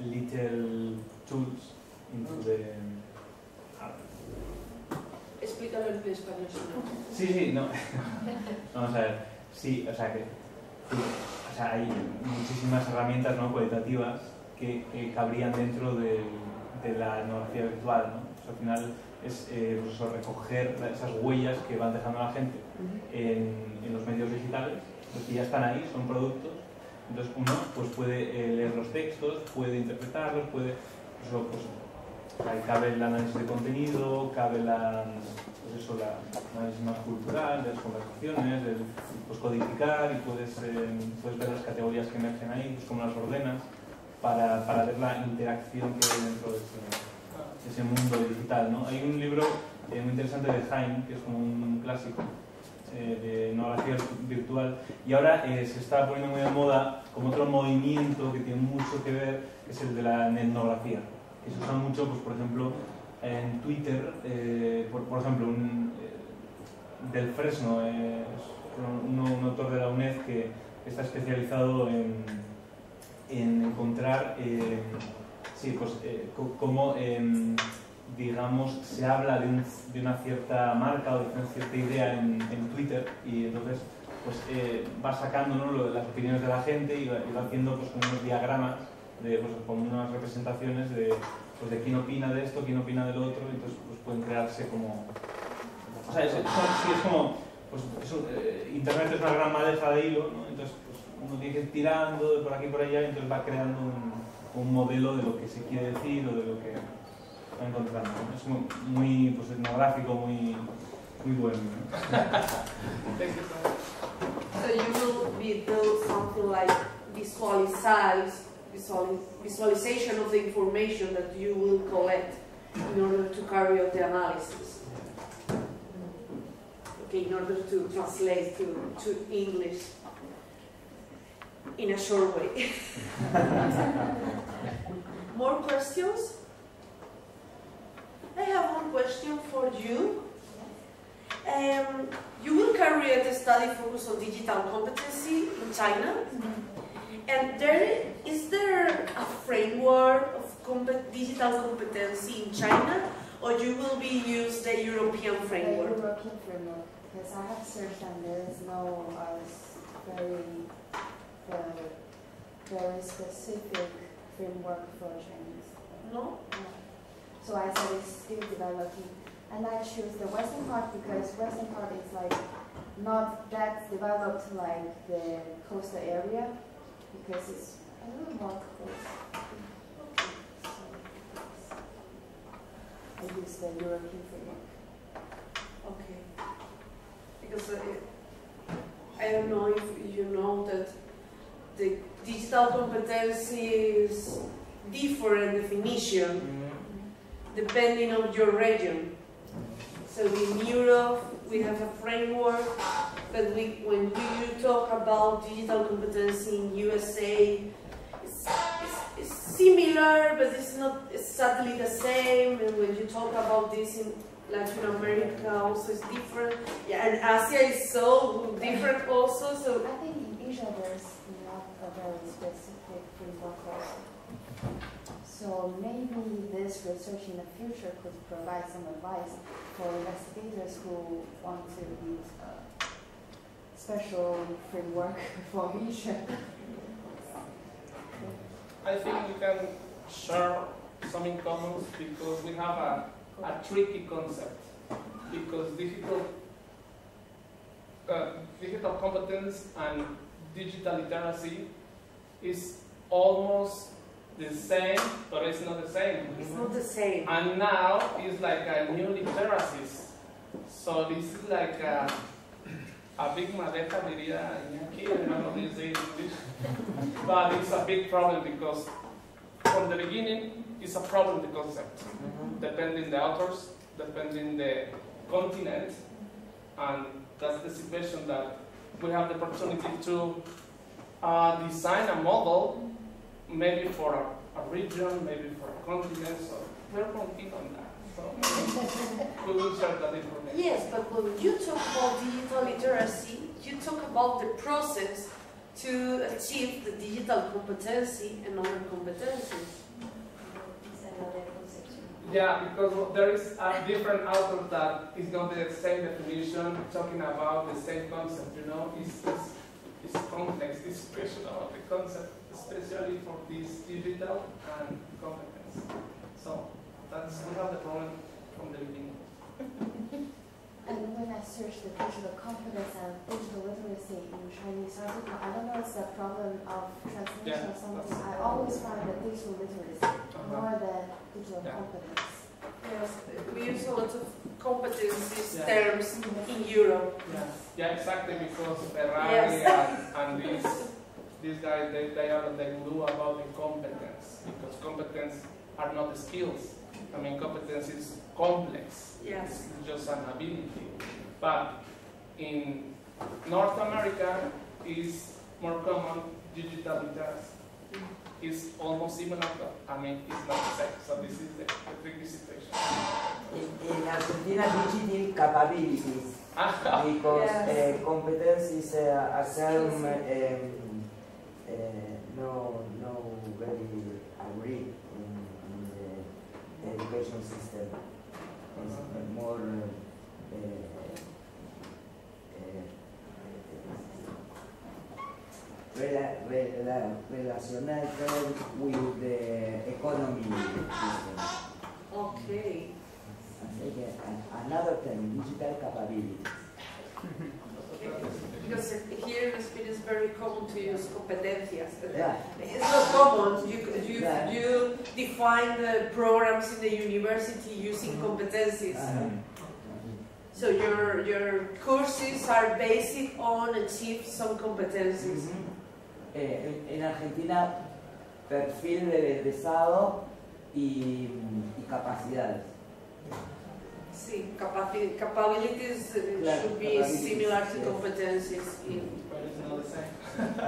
Speaker 12: little tools into the
Speaker 1: Explícalo en español, si no.
Speaker 12: Sí, sí, no. Vamos a ver. Sí, o sea que o sea, hay muchísimas herramientas ¿no? cualitativas que eh, cabrían dentro de, de la etnografía virtual. ¿no? O sea, al final es eh, pues eso, recoger esas huellas que van dejando la gente en, en los medios digitales, pues que ya están ahí, son productos. Entonces uno pues puede eh, leer los textos, puede interpretarlos, puede pues, pues, ahí cabe el análisis de contenido, cabe la, pues eso, la el análisis más cultural, las conversaciones, el, pues codificar y puedes, eh, puedes ver las categorías que emergen ahí, pues cómo las ordenas, para, para ver la interacción que hay dentro de ese, de mundo digital. ¿no? Hay un libro eh, muy interesante de Haim, que es como un clásico eh, de etnografía virtual, y ahora se está poniendo muy de moda como otro movimiento que tiene mucho que ver, que es el de la etnografía que se usa mucho, pues, por ejemplo, en Twitter, eh, por, por ejemplo, un, eh, del Fresno, eh, un, un autor de la UNED que está especializado en, en encontrar, eh, sí, pues, eh, cómo, em, digamos, se habla de, un- de una cierta marca o de una cierta idea en, Twitter y entonces pues, va sacando las opiniones de la gente y va, y va haciendo pues, unos diagramas de, pues, con unas representaciones de, pues, de quién opina de esto, quién opina del otro, y entonces pues, pueden crearse como... O sea, es, es- es como... Pues, eso, eh, Internet es una gran madeja de hilo, ¿no? entonces pues, uno tiene que ir tirando de por aquí y por allá, y entonces va creando un, un modelo de lo que se quiere decir o de lo que va encontrando. ¿no? Es muy, muy pues, etnográfico, muy, muy bueno. ¿no?
Speaker 3: So
Speaker 1: you will be something like visualize, visual, visualization of the information that you will collect in order to carry out the analysis. Okay, in order to translate to, to English in a short way. More questions? I have one question for you. Um, you will carry out a study focused on digital competency in China. And there is there a framework of digital competency in China, or you will be use the European
Speaker 9: The
Speaker 1: framework?
Speaker 9: European framework, because I have searched and there is no uh, very, very, very specific framework for Chinese.
Speaker 1: No.
Speaker 9: So I said it's still developing, and I choose the western part because western part is like not that developed like the coastal area because it's a little more close. So I use the European framework.
Speaker 1: Okay. Because uh, I don't know if you know that the digital competency is different definition depending on your region. So in Europe, we have a framework, but we, when you talk about digital competency in USA, it's, it's, it's similar, but it's not exactly the same. And when you talk about this in Latin America, also it's different. Yeah, and Asia is so different also. So
Speaker 9: I think in Asia there's not a very specific framework also. So maybe this research in the future could provide some advice for investigators who want to use a special framework for Asia.
Speaker 3: I think we can share some in common because we have a, a tricky concept. Because digital, uh, digital competence and digital literacy is almost the same, but it's not the same.
Speaker 1: It's not the same.
Speaker 3: And now it's like a new literacies. So this is like a, a big maleta, diría Iñaki, I don't know how you say it in English. but it's a big problem because from the beginning, it's a problem, the concept. Depending the authors, depending the continent, and that's the situation that we have the opportunity to uh, design a model, maybe for a, a region, maybe for a continent, so we're working on that. So we will share that information.
Speaker 1: Yes, but when you talk about digital literacy, you talk about the process to achieve the digital competency and other competencies.
Speaker 3: Yeah, because there is a different author that is not the same definition, talking about the same concept, you know, it's, it's, it's complex, it's special about the concept, especially for this digital and competence. So that's, we have the problem from the beginning.
Speaker 9: And when I search the digital competence and digital literacy in Chinese article, I don't know it's a problem of translation
Speaker 3: Yeah,
Speaker 9: or something. I always find that digital literacy uh-huh. more than digital
Speaker 3: Yeah.
Speaker 9: competence.
Speaker 1: Yes, we use a lot of competencies
Speaker 3: Yeah.
Speaker 1: terms in Europe.
Speaker 3: Yeah, yeah exactly, because Ferrari
Speaker 1: Yes.
Speaker 3: and, and these, these guys, they, they are the guru about the competence, because competence are not skills. I mean, competence is complex.
Speaker 1: Yes.
Speaker 3: It's just an ability. But in North America is more common digital literacy. It's almost similar, but I mean, it's not the same. So this is the, the tricky situation.
Speaker 14: In, in Argentina, digital capabilities, because
Speaker 3: Yes.
Speaker 14: uh, competence is uh, a term um, uh, no, no very agreed in, in the education system. It's uh, more uh, uh, rela, rela, relacionated with the economy system.
Speaker 1: Okay.
Speaker 14: Uh, another term, digital capabilities.
Speaker 1: Because here in Spain it's very common to use competencias.
Speaker 14: Yeah.
Speaker 1: It's not common. You, you,
Speaker 14: Yeah.
Speaker 1: you define the programs in the university using competencies.
Speaker 14: Uh-huh.
Speaker 1: So your, your courses are based on achieve some competencies.
Speaker 14: Eh, en, en Argentina, perfil de egresado y, y capacidades.
Speaker 1: Sí, capaci- capabilities uh,
Speaker 14: Claro,
Speaker 1: should be
Speaker 14: capabilities,
Speaker 1: similar to
Speaker 14: yes.
Speaker 1: competencies in
Speaker 3: But it's not the same.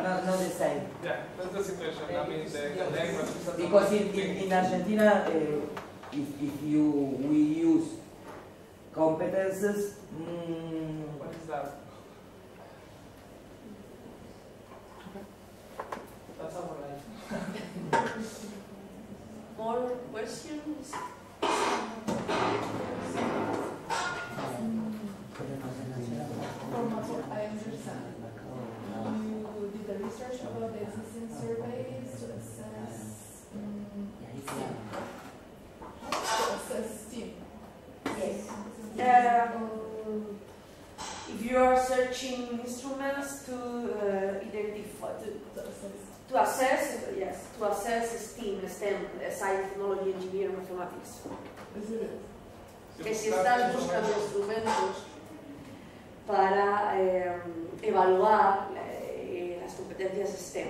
Speaker 14: Not, not the same.
Speaker 3: Yeah, that's the situation. I mean, the, the language is
Speaker 14: Because in, in, in Argentina, uh, if, if you we use competences, mm,
Speaker 3: What is that? That's our life.
Speaker 1: more questions.
Speaker 15: From what I understand, you did the research about the existing surveys to assess, To assess
Speaker 1: Yes. Um, if you are searching instruments to uh, identify, to, to assess, yes, to assess STEM, STEM, science, technology, engineering, mathematics. Que si estás buscando instrumentos para eh, evaluar eh, las competencias STEM.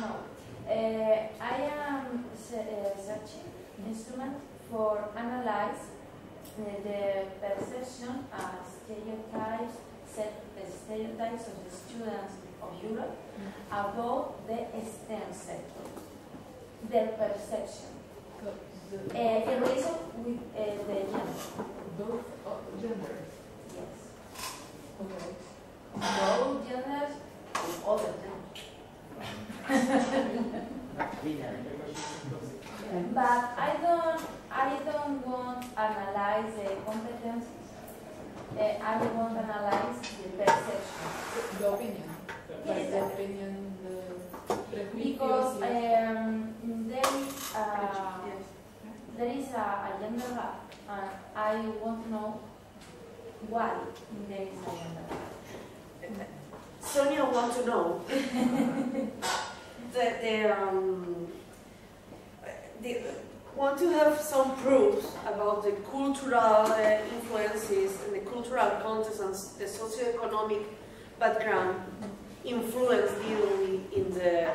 Speaker 13: No. Uh, I am uh, searching instrument for analyze the, the perception and stereotypes, set the stereotypes of the students of Europe about the STEM sector. Their perception. Uh, in relation with uh, the gender.
Speaker 15: Both genders.
Speaker 13: Yes.
Speaker 15: Okay.
Speaker 13: Both genders, all of them. But I don't, I don't want analyze the competencies. Uh, I want to analyze the perception.
Speaker 15: The opinion. The opinion, the.
Speaker 13: Because um, there is uh,
Speaker 8: gender gap, and I want to know why there is a gender gap.
Speaker 1: Sonia want to know that they um, they want to have some proofs about the cultural uh, influences and the cultural context and the socioeconomic background influence deeply in the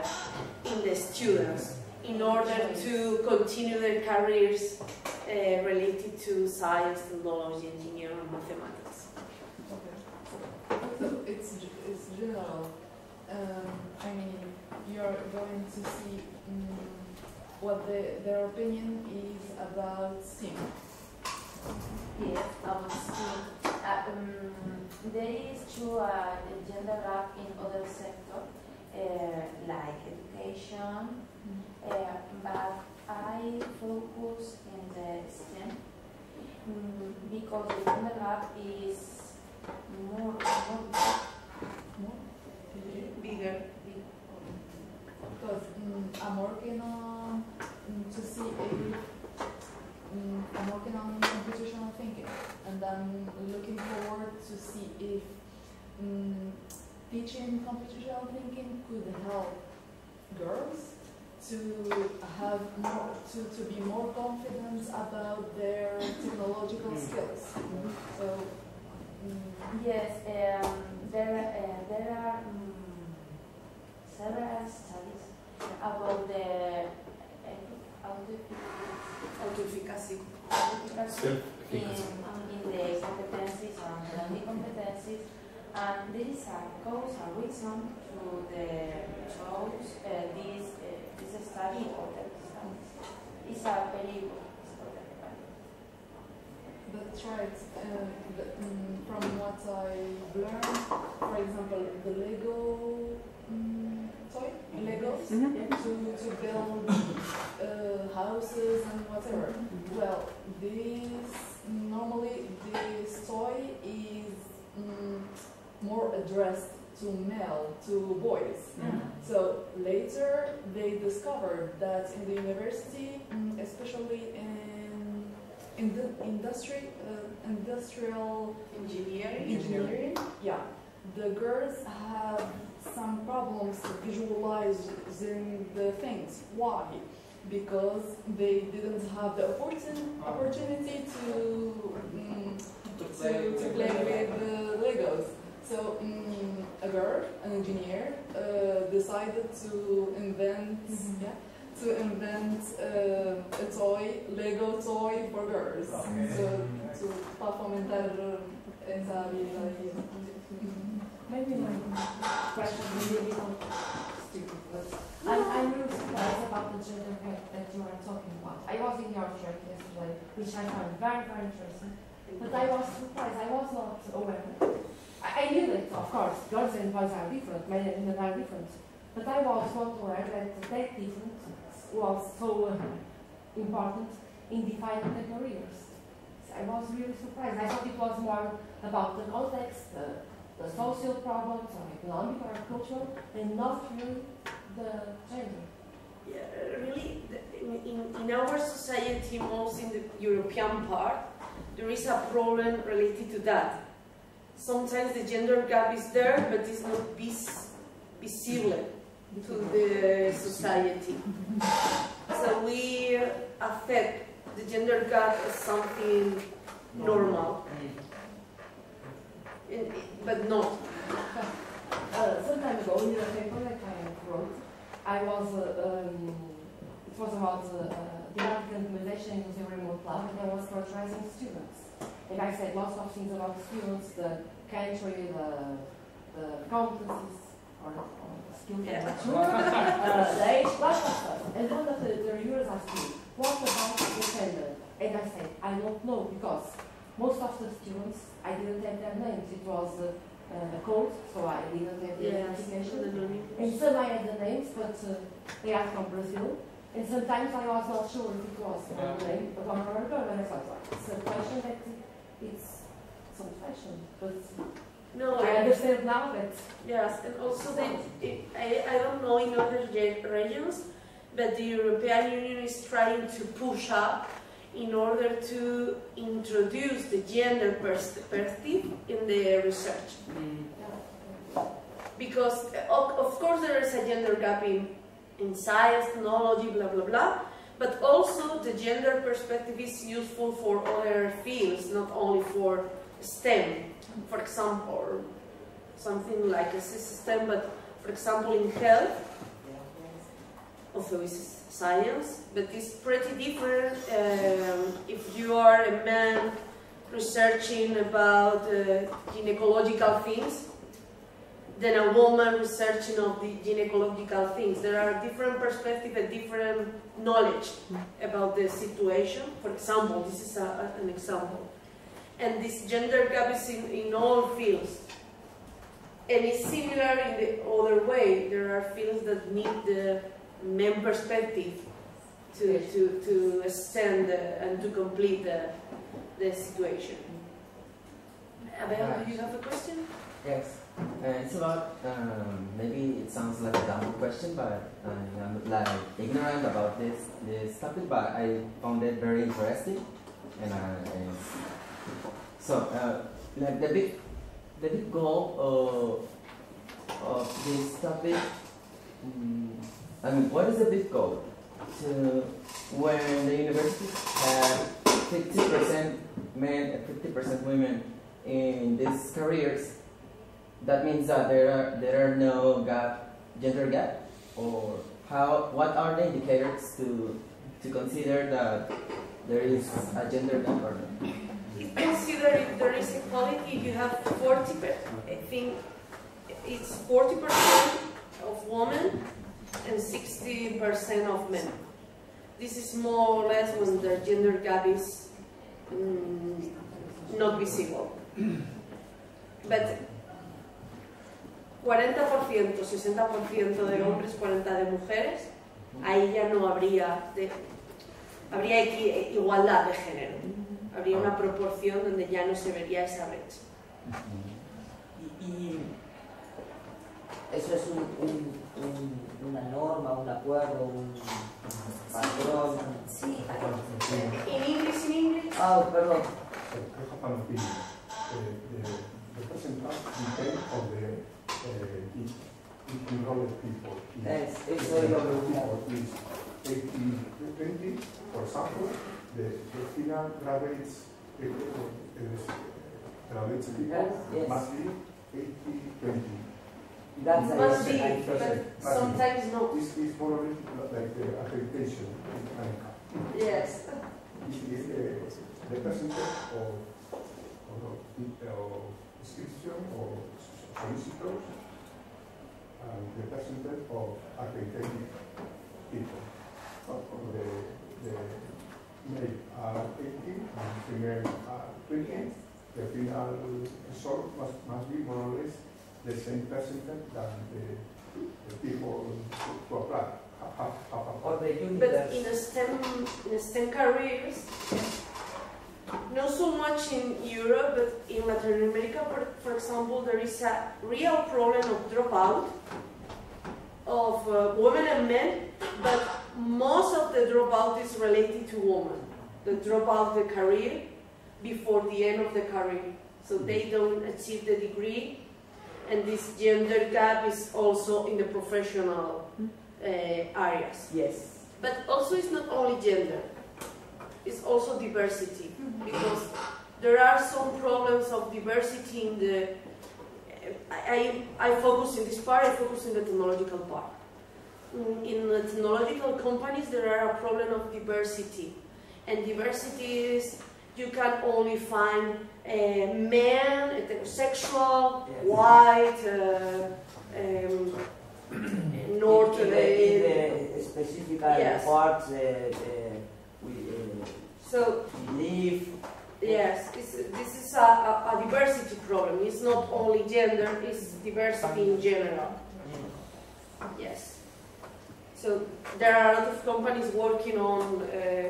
Speaker 1: in the students in order to continue their careers uh, related to science, technology, engineering, and mathematics.
Speaker 15: So it's it's general. Um, I mean, you're going to see um, what the, their opinion is about STEAM.
Speaker 8: Yes, about STEAM. Uh, um, there is true uh, a gender gap in other sectors, uh, like education, uh, but I focus in the STEM mm, because the gender gap is more, more
Speaker 1: bigger.
Speaker 15: Because mm, I'm working on mm, to see if mm, I'm working on computational thinking, and I'm looking forward to see if mm, teaching computational thinking could help girls to have more to, to be more confident about their technological skills. So mm,
Speaker 8: Yes, um, there, uh, there are um, several studies about the uh, auto-
Speaker 1: Autoefficacy.
Speaker 8: Autoefficacy in, in the competencies and learning competencies, and there is a cause, a reason to the shows uh, this uh, this study or the studies. It's a very good.
Speaker 15: That's right. Uh, the, mm, from what I learned, for example, the Lego mm, toy, Legos, to, to build uh, houses and whatever. Well, this normally this toy is mm, more addressed to male, to boys. So later they discovered that in the university, mm, especially in in the industry, uh, industrial
Speaker 1: engineering,
Speaker 15: engineering, yeah, the girls have some problems visualizing the things. Why? Because they didn't have the opportun- opportunity to mm, to, to play with the Legos. So mm, a girl, an engineer, uh, decided to invent, yeah, to invent uh, a toy, Lego toy for girls. So to para fomentar essa habilidade.
Speaker 13: Maybe my question is a little stupid, but I'm, I'm really surprised about the gender gap that you are talking about. I was in your church yesterday, which I found very, very interesting, but I was surprised. I was not aware. I, I knew that, of course, girls and boys are different, men and women are different, but I was not aware that that difference was so uh, important in defining the careers. I was really surprised. I thought it was more about the context, the, the social problems, or economic or cultural, and not really the gender.
Speaker 1: Yeah, really, in, in, in our society, most in the European part, there is a problem related to that. Sometimes the gender gap is there, but it's not vis- visible to the society. So we affect the gender gap as something normal, And- but not.
Speaker 13: Uh, some time ago, in a paper that I wrote, I was, uh, um, it was about uh, uh, implementation in the remote lab, and I was characterizing students. And I said lots of things about students, the country, the, the competencies, or the, or the skills,
Speaker 1: Yeah.
Speaker 13: uh, the age, lots of stuff. And one of the, the reviewers asked me, what about the gender? And I said, I don't know, because most of the students, I didn't have their names. It was uh, uh, a code, so I didn't have the
Speaker 1: Yes,
Speaker 13: identification. And some I had the names, but uh, they are from Brazil. And sometimes I was not sure if it was a name, a woman or a girl, and I thought, well, it's a question that it's some fashion. But
Speaker 1: No,
Speaker 13: I understand now that
Speaker 1: Yes, and also that it, I, I don't know in other regions, but the European Union is trying to push up in order to introduce the gender perspective in the research. Because, of, of course, there is a gender gap in, in science, technology, blah, blah, blah, but also the gender perspective is useful for other fields, not only for STEM. For example, something like a system, but for example in health, it's science, but it's pretty different um, if you are a man researching about uh, gynecological things than a woman researching of the gynecological things. There are different perspectives and different knowledge about the situation. For example, this is a, an example. And this gender gap is in, in all fields. And it's similar in the other way. There are fields that need the men perspective to, to, to extend and to complete the, the situation. Abel, do you have a question?
Speaker 16: Yes. Uh, it's about, um, maybe it sounds like a dumb question, but uh, I'm like ignorant about this, this topic, but I found it very interesting. And, uh, and so, uh, like the big, the big goal of, of this topic um, I mean, what is the big goal? To when the universities have 50% men and 50% women in these careers, that means that there are there are no gap, gender gap, or how? What are the indicators to to consider that there is a gender gap or not?
Speaker 1: Consider if there is equality, you have 40, I think it's 40% of women and 60% of men. This is more or less when the gender gap is mm, not visible. But 40%, 60% de hombres, 40% de mujeres, ahí ya no habría, habría igualdad de género. Habría una proporción donde ya no se vería esa brecha.
Speaker 14: Y, eso es un, una norma, un acuerdo, un patrón.
Speaker 1: Sí, in English, in English.
Speaker 14: Ah, perdón.
Speaker 17: The percentage depends on the uh, enrolled people.
Speaker 14: Es, eso es lo que
Speaker 17: people is 80, 20, for example, the, the final graduates, uh, graduates people must be 80, 20.
Speaker 14: That's
Speaker 1: Must be, but sometimes not.
Speaker 17: This is more like the accreditation in America.
Speaker 1: Yes.
Speaker 17: This is the, uh, the percentage of, of, of inscription or solicitors and the percentage of accredited people. The, the male are 80 and female are 20. The final result must, must be more or less the same percentage than the, the people who apply.
Speaker 14: Or the
Speaker 1: But in a STEM, in a STEM careers, not so much in Europe, but in Latin America, for, for example, there is a real problem of dropout of uh, women and men, but most of the dropout is related to women. The dropout the career before the end of the career. So they don't achieve the degree, and this gender gap is also in the professional uh, areas.
Speaker 14: Yes.
Speaker 1: But also it's not only gender, it's also diversity, because there are some problems of diversity in the, I, I, I focus in this part, I focus in the technological part. Mm, In the technological companies there are a problem of diversity, and diversity is you can only find a man, heterosexual, white, uh, um, North,
Speaker 14: in,
Speaker 1: uh,
Speaker 14: the, in the specific
Speaker 1: Yes.
Speaker 14: parts uh, uh, we, uh,
Speaker 1: So
Speaker 14: live.
Speaker 1: yes, this is a, a, a diversity problem. It's not only gender; it's diversity in general. Yes. So there are a lot of companies working on uh,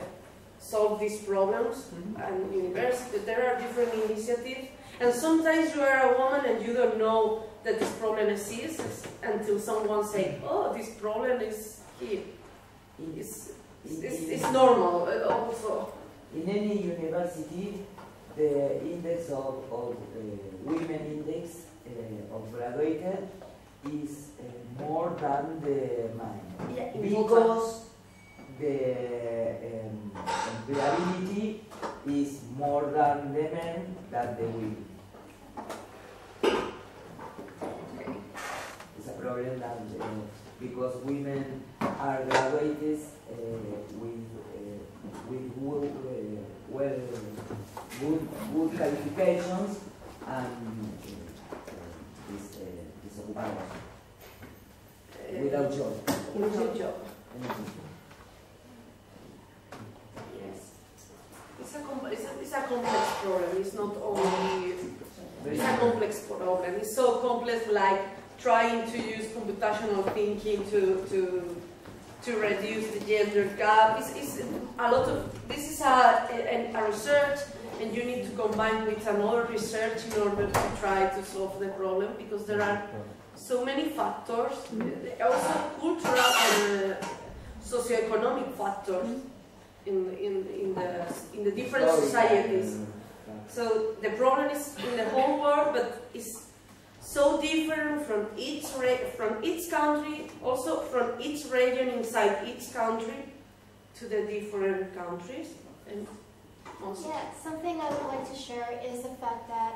Speaker 1: solve these problems, and university. There are different initiatives, and sometimes you are a woman and you don't know that this problem exists until someone say, "Oh, this problem is here." It's, it's, it's, normal uh, also.
Speaker 14: in any university, the index of, of uh, women index uh, of graduated is uh, more than the mine.
Speaker 1: Yeah,
Speaker 14: because the um, employability is more than the men than the women. It's a problem that, uh, because women are graduated uh, with uh, with well, uh, well good good qualifications and uh, is uh, disocupada without job.
Speaker 1: Without job. Yes. It's a, it's, a, it's a complex problem. It's not only. It's a complex problem. It's so complex, like trying to use computational thinking to to to reduce the gender gap. It's, it's a lot of. This is a, a, a research, and you need to combine with another research in order to try to solve the problem because there are so many factors, also cultural and uh, socioeconomic factors in, in, in, the, in the different societies. So the problem is in the whole world, but it's so different from each, from each country, also from each region inside each country to the different countries. And also,
Speaker 6: Yeah, something I would like to share is the fact that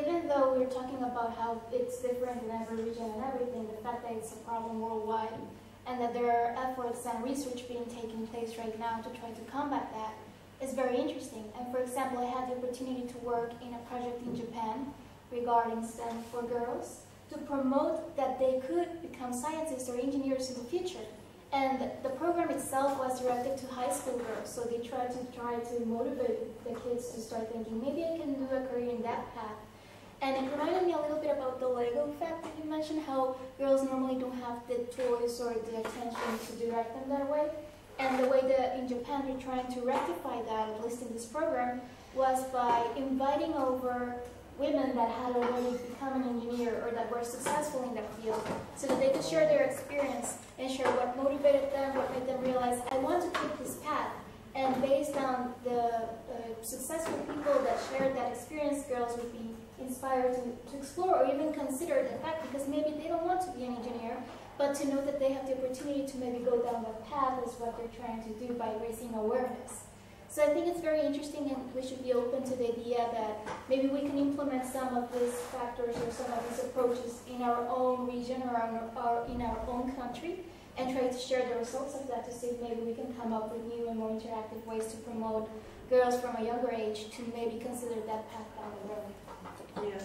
Speaker 6: even though we're talking about how it's different in every region and everything, the fact that it's a problem worldwide and that there are efforts and research being taken place right now to try to combat that is very interesting. And for example, I had the opportunity to work in a project in Japan regarding STEM for girls to promote that they could become scientists or engineers in the future. And the program itself was directed to high school girls, so they tried to try to motivate the kids to start thinking, maybe I can do a career in that path. And it reminded me a little bit about the Lego effect that you mentioned, how girls normally don't have the toys or the attention to direct them that way. And the way that in Japan they're trying to rectify that, at least in this program, was by inviting over women that had already become an engineer or that were successful in that field so that they could share their experience and share what motivated them, what made them realize, I want to take this path. And based on the uh, successful people that shared that experience, girls would be inspired to, to explore or even consider the fact because maybe they don't want to be an engineer, but to know that they have the opportunity to maybe go down that path is what they're trying to do by raising awareness. So I think it's very interesting and we should be open to the idea that maybe we can implement some of these factors or some of these approaches in our own region or, our, in our own country and try to share the results of that to see if maybe we can come up with new and more interactive ways to promote girls from a younger age to maybe consider that path down the road.
Speaker 1: Yeah.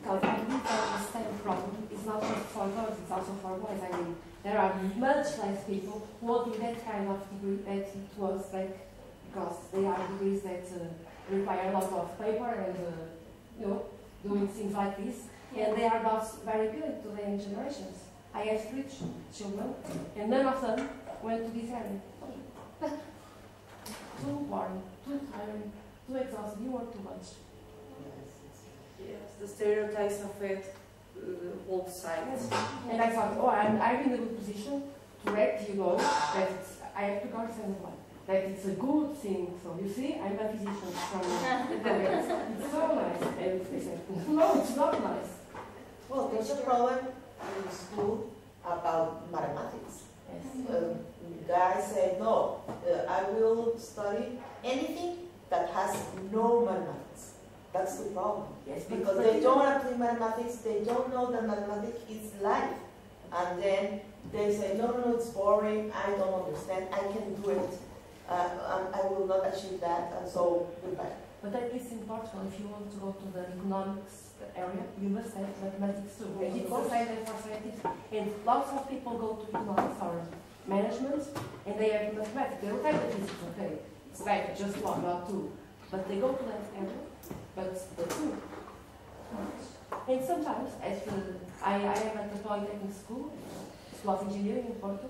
Speaker 13: Because I think that the problem is not just for girls, it's also for boys. I mean, there are much less people holding that kind of degree that it was like, because they are degrees that uh, require a lot of paper and, uh, you know, doing things like this. And they are not very good to the generations. I have three ch- children, and none of them went to this area. too boring, too tiring, too exhausting, you work too much.
Speaker 1: Yes, the stereotypes affect uh, both sides.
Speaker 13: And I thought, oh, I'm, I'm in a good position to let you know that it's, I have to understand one. That it's a good thing. So you see, I'm a physician from It's so nice. And they said, no, it's not nice.
Speaker 4: Well, there's a problem in school about mathematics. Uh, guys say, no, uh, I will study anything that has no mathematics. That's the problem.
Speaker 13: Yes,
Speaker 4: Because they don't apply mathematics, they don't know that mathematics is life. And then they say, no, no, no, it's boring, I don't understand, I can do it, uh, and I will not achieve that, and so goodbye.
Speaker 13: But at least in Portugal, if you want to go to the economics area, you must have mathematics too. And it's same as. And lots of people go to economics or management, and they have mathematics. They don't have the physics, okay? It's bad, just one, not two. But they go to that area, but the two. And sometimes, as the, I, I am at the Polytechnic School, School of Engineering in Porto,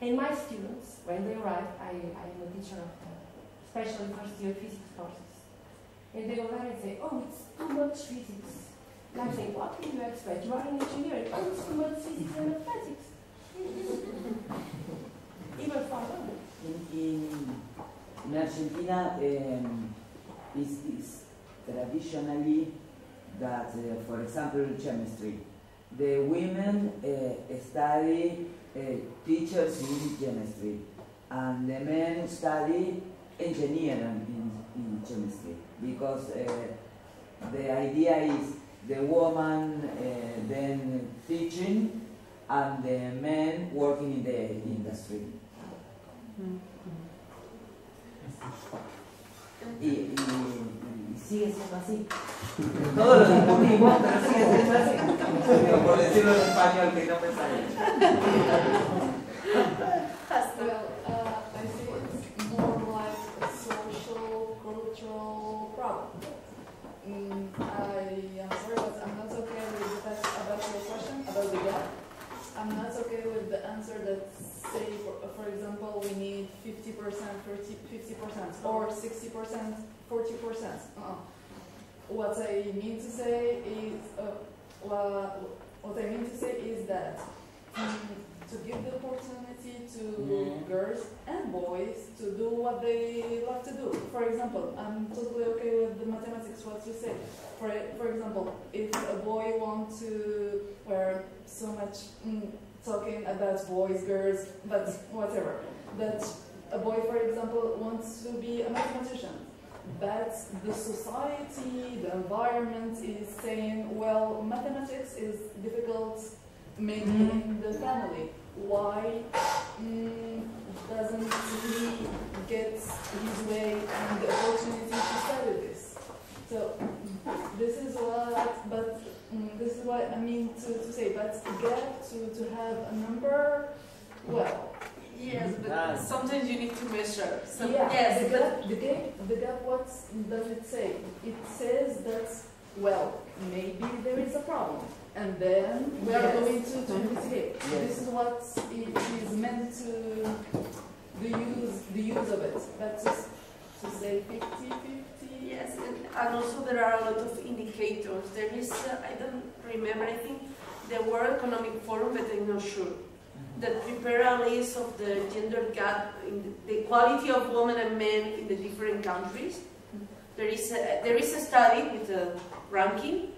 Speaker 13: and my students, when they arrive, I, I am a teacher of uh, especially first year physics courses. And they go there and say, oh, it's too much physics. And I say, what can you expect? You are an engineer. Oh, it's too much physics and mathematics. Even for them.
Speaker 14: In, in, in in Argentina, um, is, is traditionally that, uh, for example, in chemistry, the women uh, study uh, teachers in chemistry, and the men study engineering in, in chemistry, because uh, the idea is the woman uh, then teaching and the men working in the industry. Y, y, y sigue siendo así. Todo lo discutimos, pero sigue siendo así. Digo, por decirlo en español, que no me sale.
Speaker 15: Well, uh, I think it's more like a social, cultural problem. Mm, I am sorry, but I'm not okay with the fact about your question about the gap. I'm not okay with the answer that say, for, for example, we need 50%, 30, 50%, or 60%, 40%. Uh-uh. What I mean to say is, uh, what, I mean to say is that to give the opportunity to
Speaker 14: Yeah.
Speaker 15: girls and boys to do what they love to do. For example, I'm totally okay with the mathematics, what you said. For, for example, if a boy wants to wear so much mm, talking about boys, girls, but whatever, that a boy, for example, wants to be a mathematician, but the society, the environment is saying, well, mathematics is difficult maybe in the family. Why mm, doesn't he get his way and the opportunity to study this? So this is what, but mm, this is what I mean to, to say. But to get to, to have a number, well.
Speaker 1: Yes, but sometimes you need to measure. Some,
Speaker 15: yeah,
Speaker 1: yes,
Speaker 15: the gap, the gap, the gap, what does it say? It says that, well, maybe there is a problem. And then we are
Speaker 1: Yes.
Speaker 15: going to, to investigate.
Speaker 14: Yes.
Speaker 15: This is what it is meant to, the use, the use of it. But just to say 50, 50.
Speaker 1: Yes, and, and also there are a lot of indicators. There is, uh, I don't remember, I think the World Economic Forum, but I'm not sure, that prepare a list of the gender gap in the, equality of women and men in the different countries. There is a, there is a study with a ranking,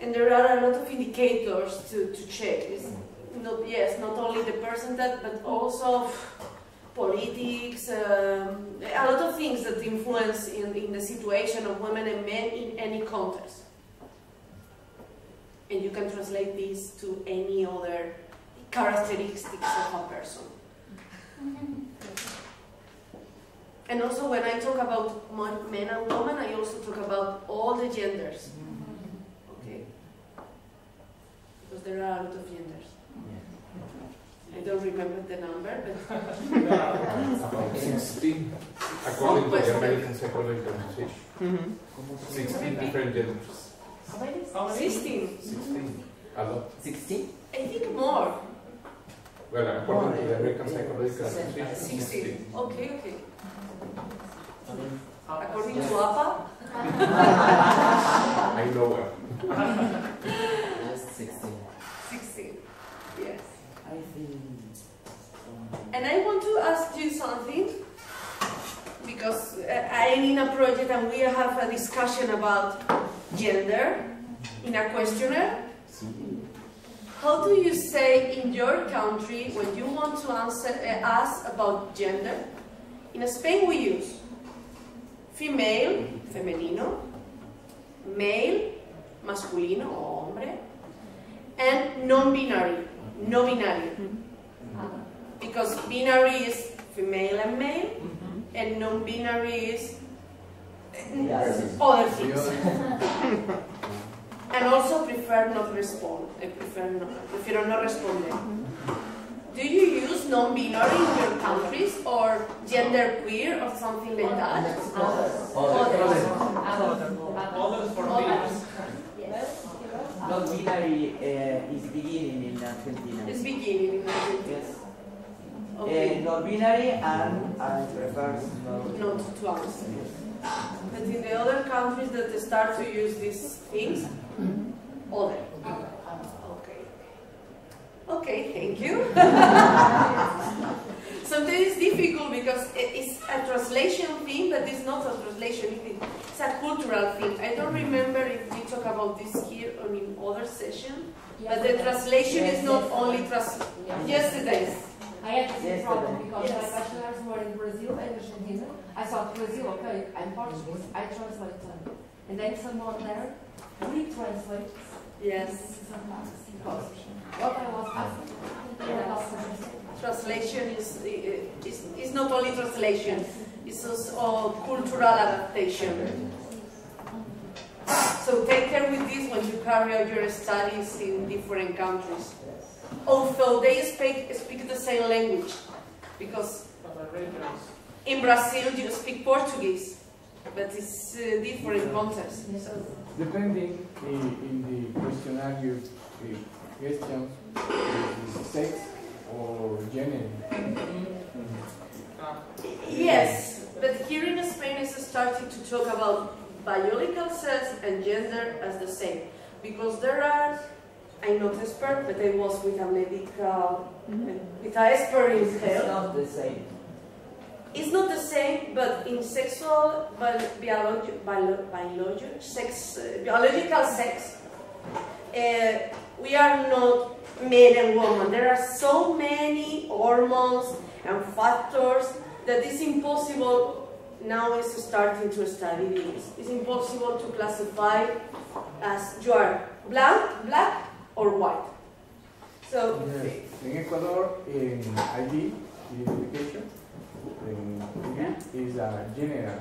Speaker 1: and there are a lot of indicators to, to check. It's not, yes, not only the percentage, but also politics, um, a lot of things that influence in, in the situation of women and men in any context. And you can translate this to any other characteristics of a person. And also when I talk about men and women, I also talk about all the genders. Okay? Because there are a lot of genders. I don't remember the number, but
Speaker 18: About 16, according to the American Psychological Association. Mm-hmm. 16 different genders.
Speaker 1: How many? 16.
Speaker 18: 16. A lot.
Speaker 14: 16?
Speaker 1: I think more.
Speaker 18: Well, according to the American Psychological Association,
Speaker 1: 16.
Speaker 18: 16.
Speaker 1: Okay, okay. According to APA?
Speaker 18: I know her.
Speaker 7: Just 16.
Speaker 1: 16. Yes.
Speaker 14: I think.
Speaker 1: And I want to ask you something because uh, I am in a project and we have a discussion about gender in a questionnaire. How do you say in your country when you want to answer uh, ask about gender? In Spain we use female, femenino, male, masculino o hombre, and non-binary, no binary. Because binary is female and male, and non-binary is other things. and also prefer not respond. I prefer no, prefiero no responder. Do you use non-binary in your countries or gender queer or something like that?
Speaker 13: Others for
Speaker 1: Others.
Speaker 14: Non-binary uh, is beginning in Argentina.
Speaker 1: It's beginning in Argentina.
Speaker 14: Yes.
Speaker 1: Okay.
Speaker 14: Uh, non-binary and I prefer not.
Speaker 1: Not to answer. But in the other countries that start to use these things, mm-hmm. other. Okay. Okay, thank you. Sometimes it's difficult because it's a translation thing, but it's not a translation thing. It's a cultural thing. I don't remember if we talk about this here or in other session, but the translation is not only trans. Yesterday's.
Speaker 13: I had the same problem because
Speaker 1: Yes.
Speaker 13: my bachelors were in Brazil and Argentina. I thought Brazil, okay, I'm Portuguese, mhm. I translate them. And then someone there retranslates.
Speaker 1: Yes.
Speaker 13: Sometimes because what I was asking, they were not.
Speaker 1: Translation is, is, is not only translation, it's also cultural adaptation. So take care with this when you carry out your studies in different countries. Although they speak, speak the same language, because in Brazil you speak Portuguese, but it's uh, different context. So
Speaker 19: Depending in, in the questionnaire questions, is sex or gender.
Speaker 1: Yes, but here in Spain is starting to talk about biological sex and gender as the same. Because there are, I'm not expert, but I was with a medical, with an expert in
Speaker 20: It's
Speaker 1: health.
Speaker 20: not the same.
Speaker 1: It's not the same, but in sexual, bi- biologi- bio- biologi- sex, uh, biological sex, uh, we are not men and women. There are so many hormones and factors that it's impossible now is starting to study this. It's impossible to classify as you are black, black or white. So
Speaker 19: Yes. In Ecuador, in ID identification, in ID is a general,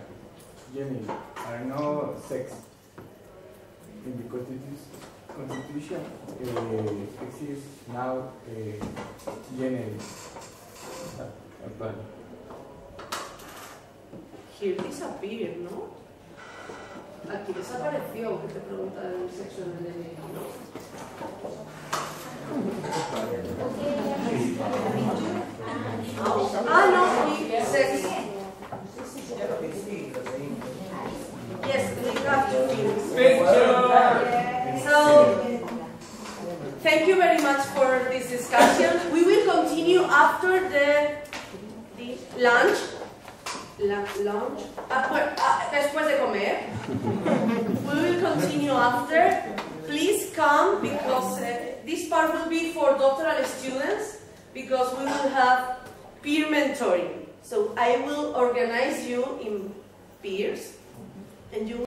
Speaker 19: gender, are no sex. In the constitution, uh, exists now uh, gender. Uh, but
Speaker 1: Here disappeared, ¿no? Aquí desapareció, que te pregunta el sexo del. Ah, no, sex. Yes, we have two things. So, thank you very much for this discussion. We will continue after the, the lunch. Lunch. Ah, bueno, ah, después de comer. We will continue after. Please come because uh, this part will be for doctoral students because we will have peer mentoring. So I will organize you in peers and you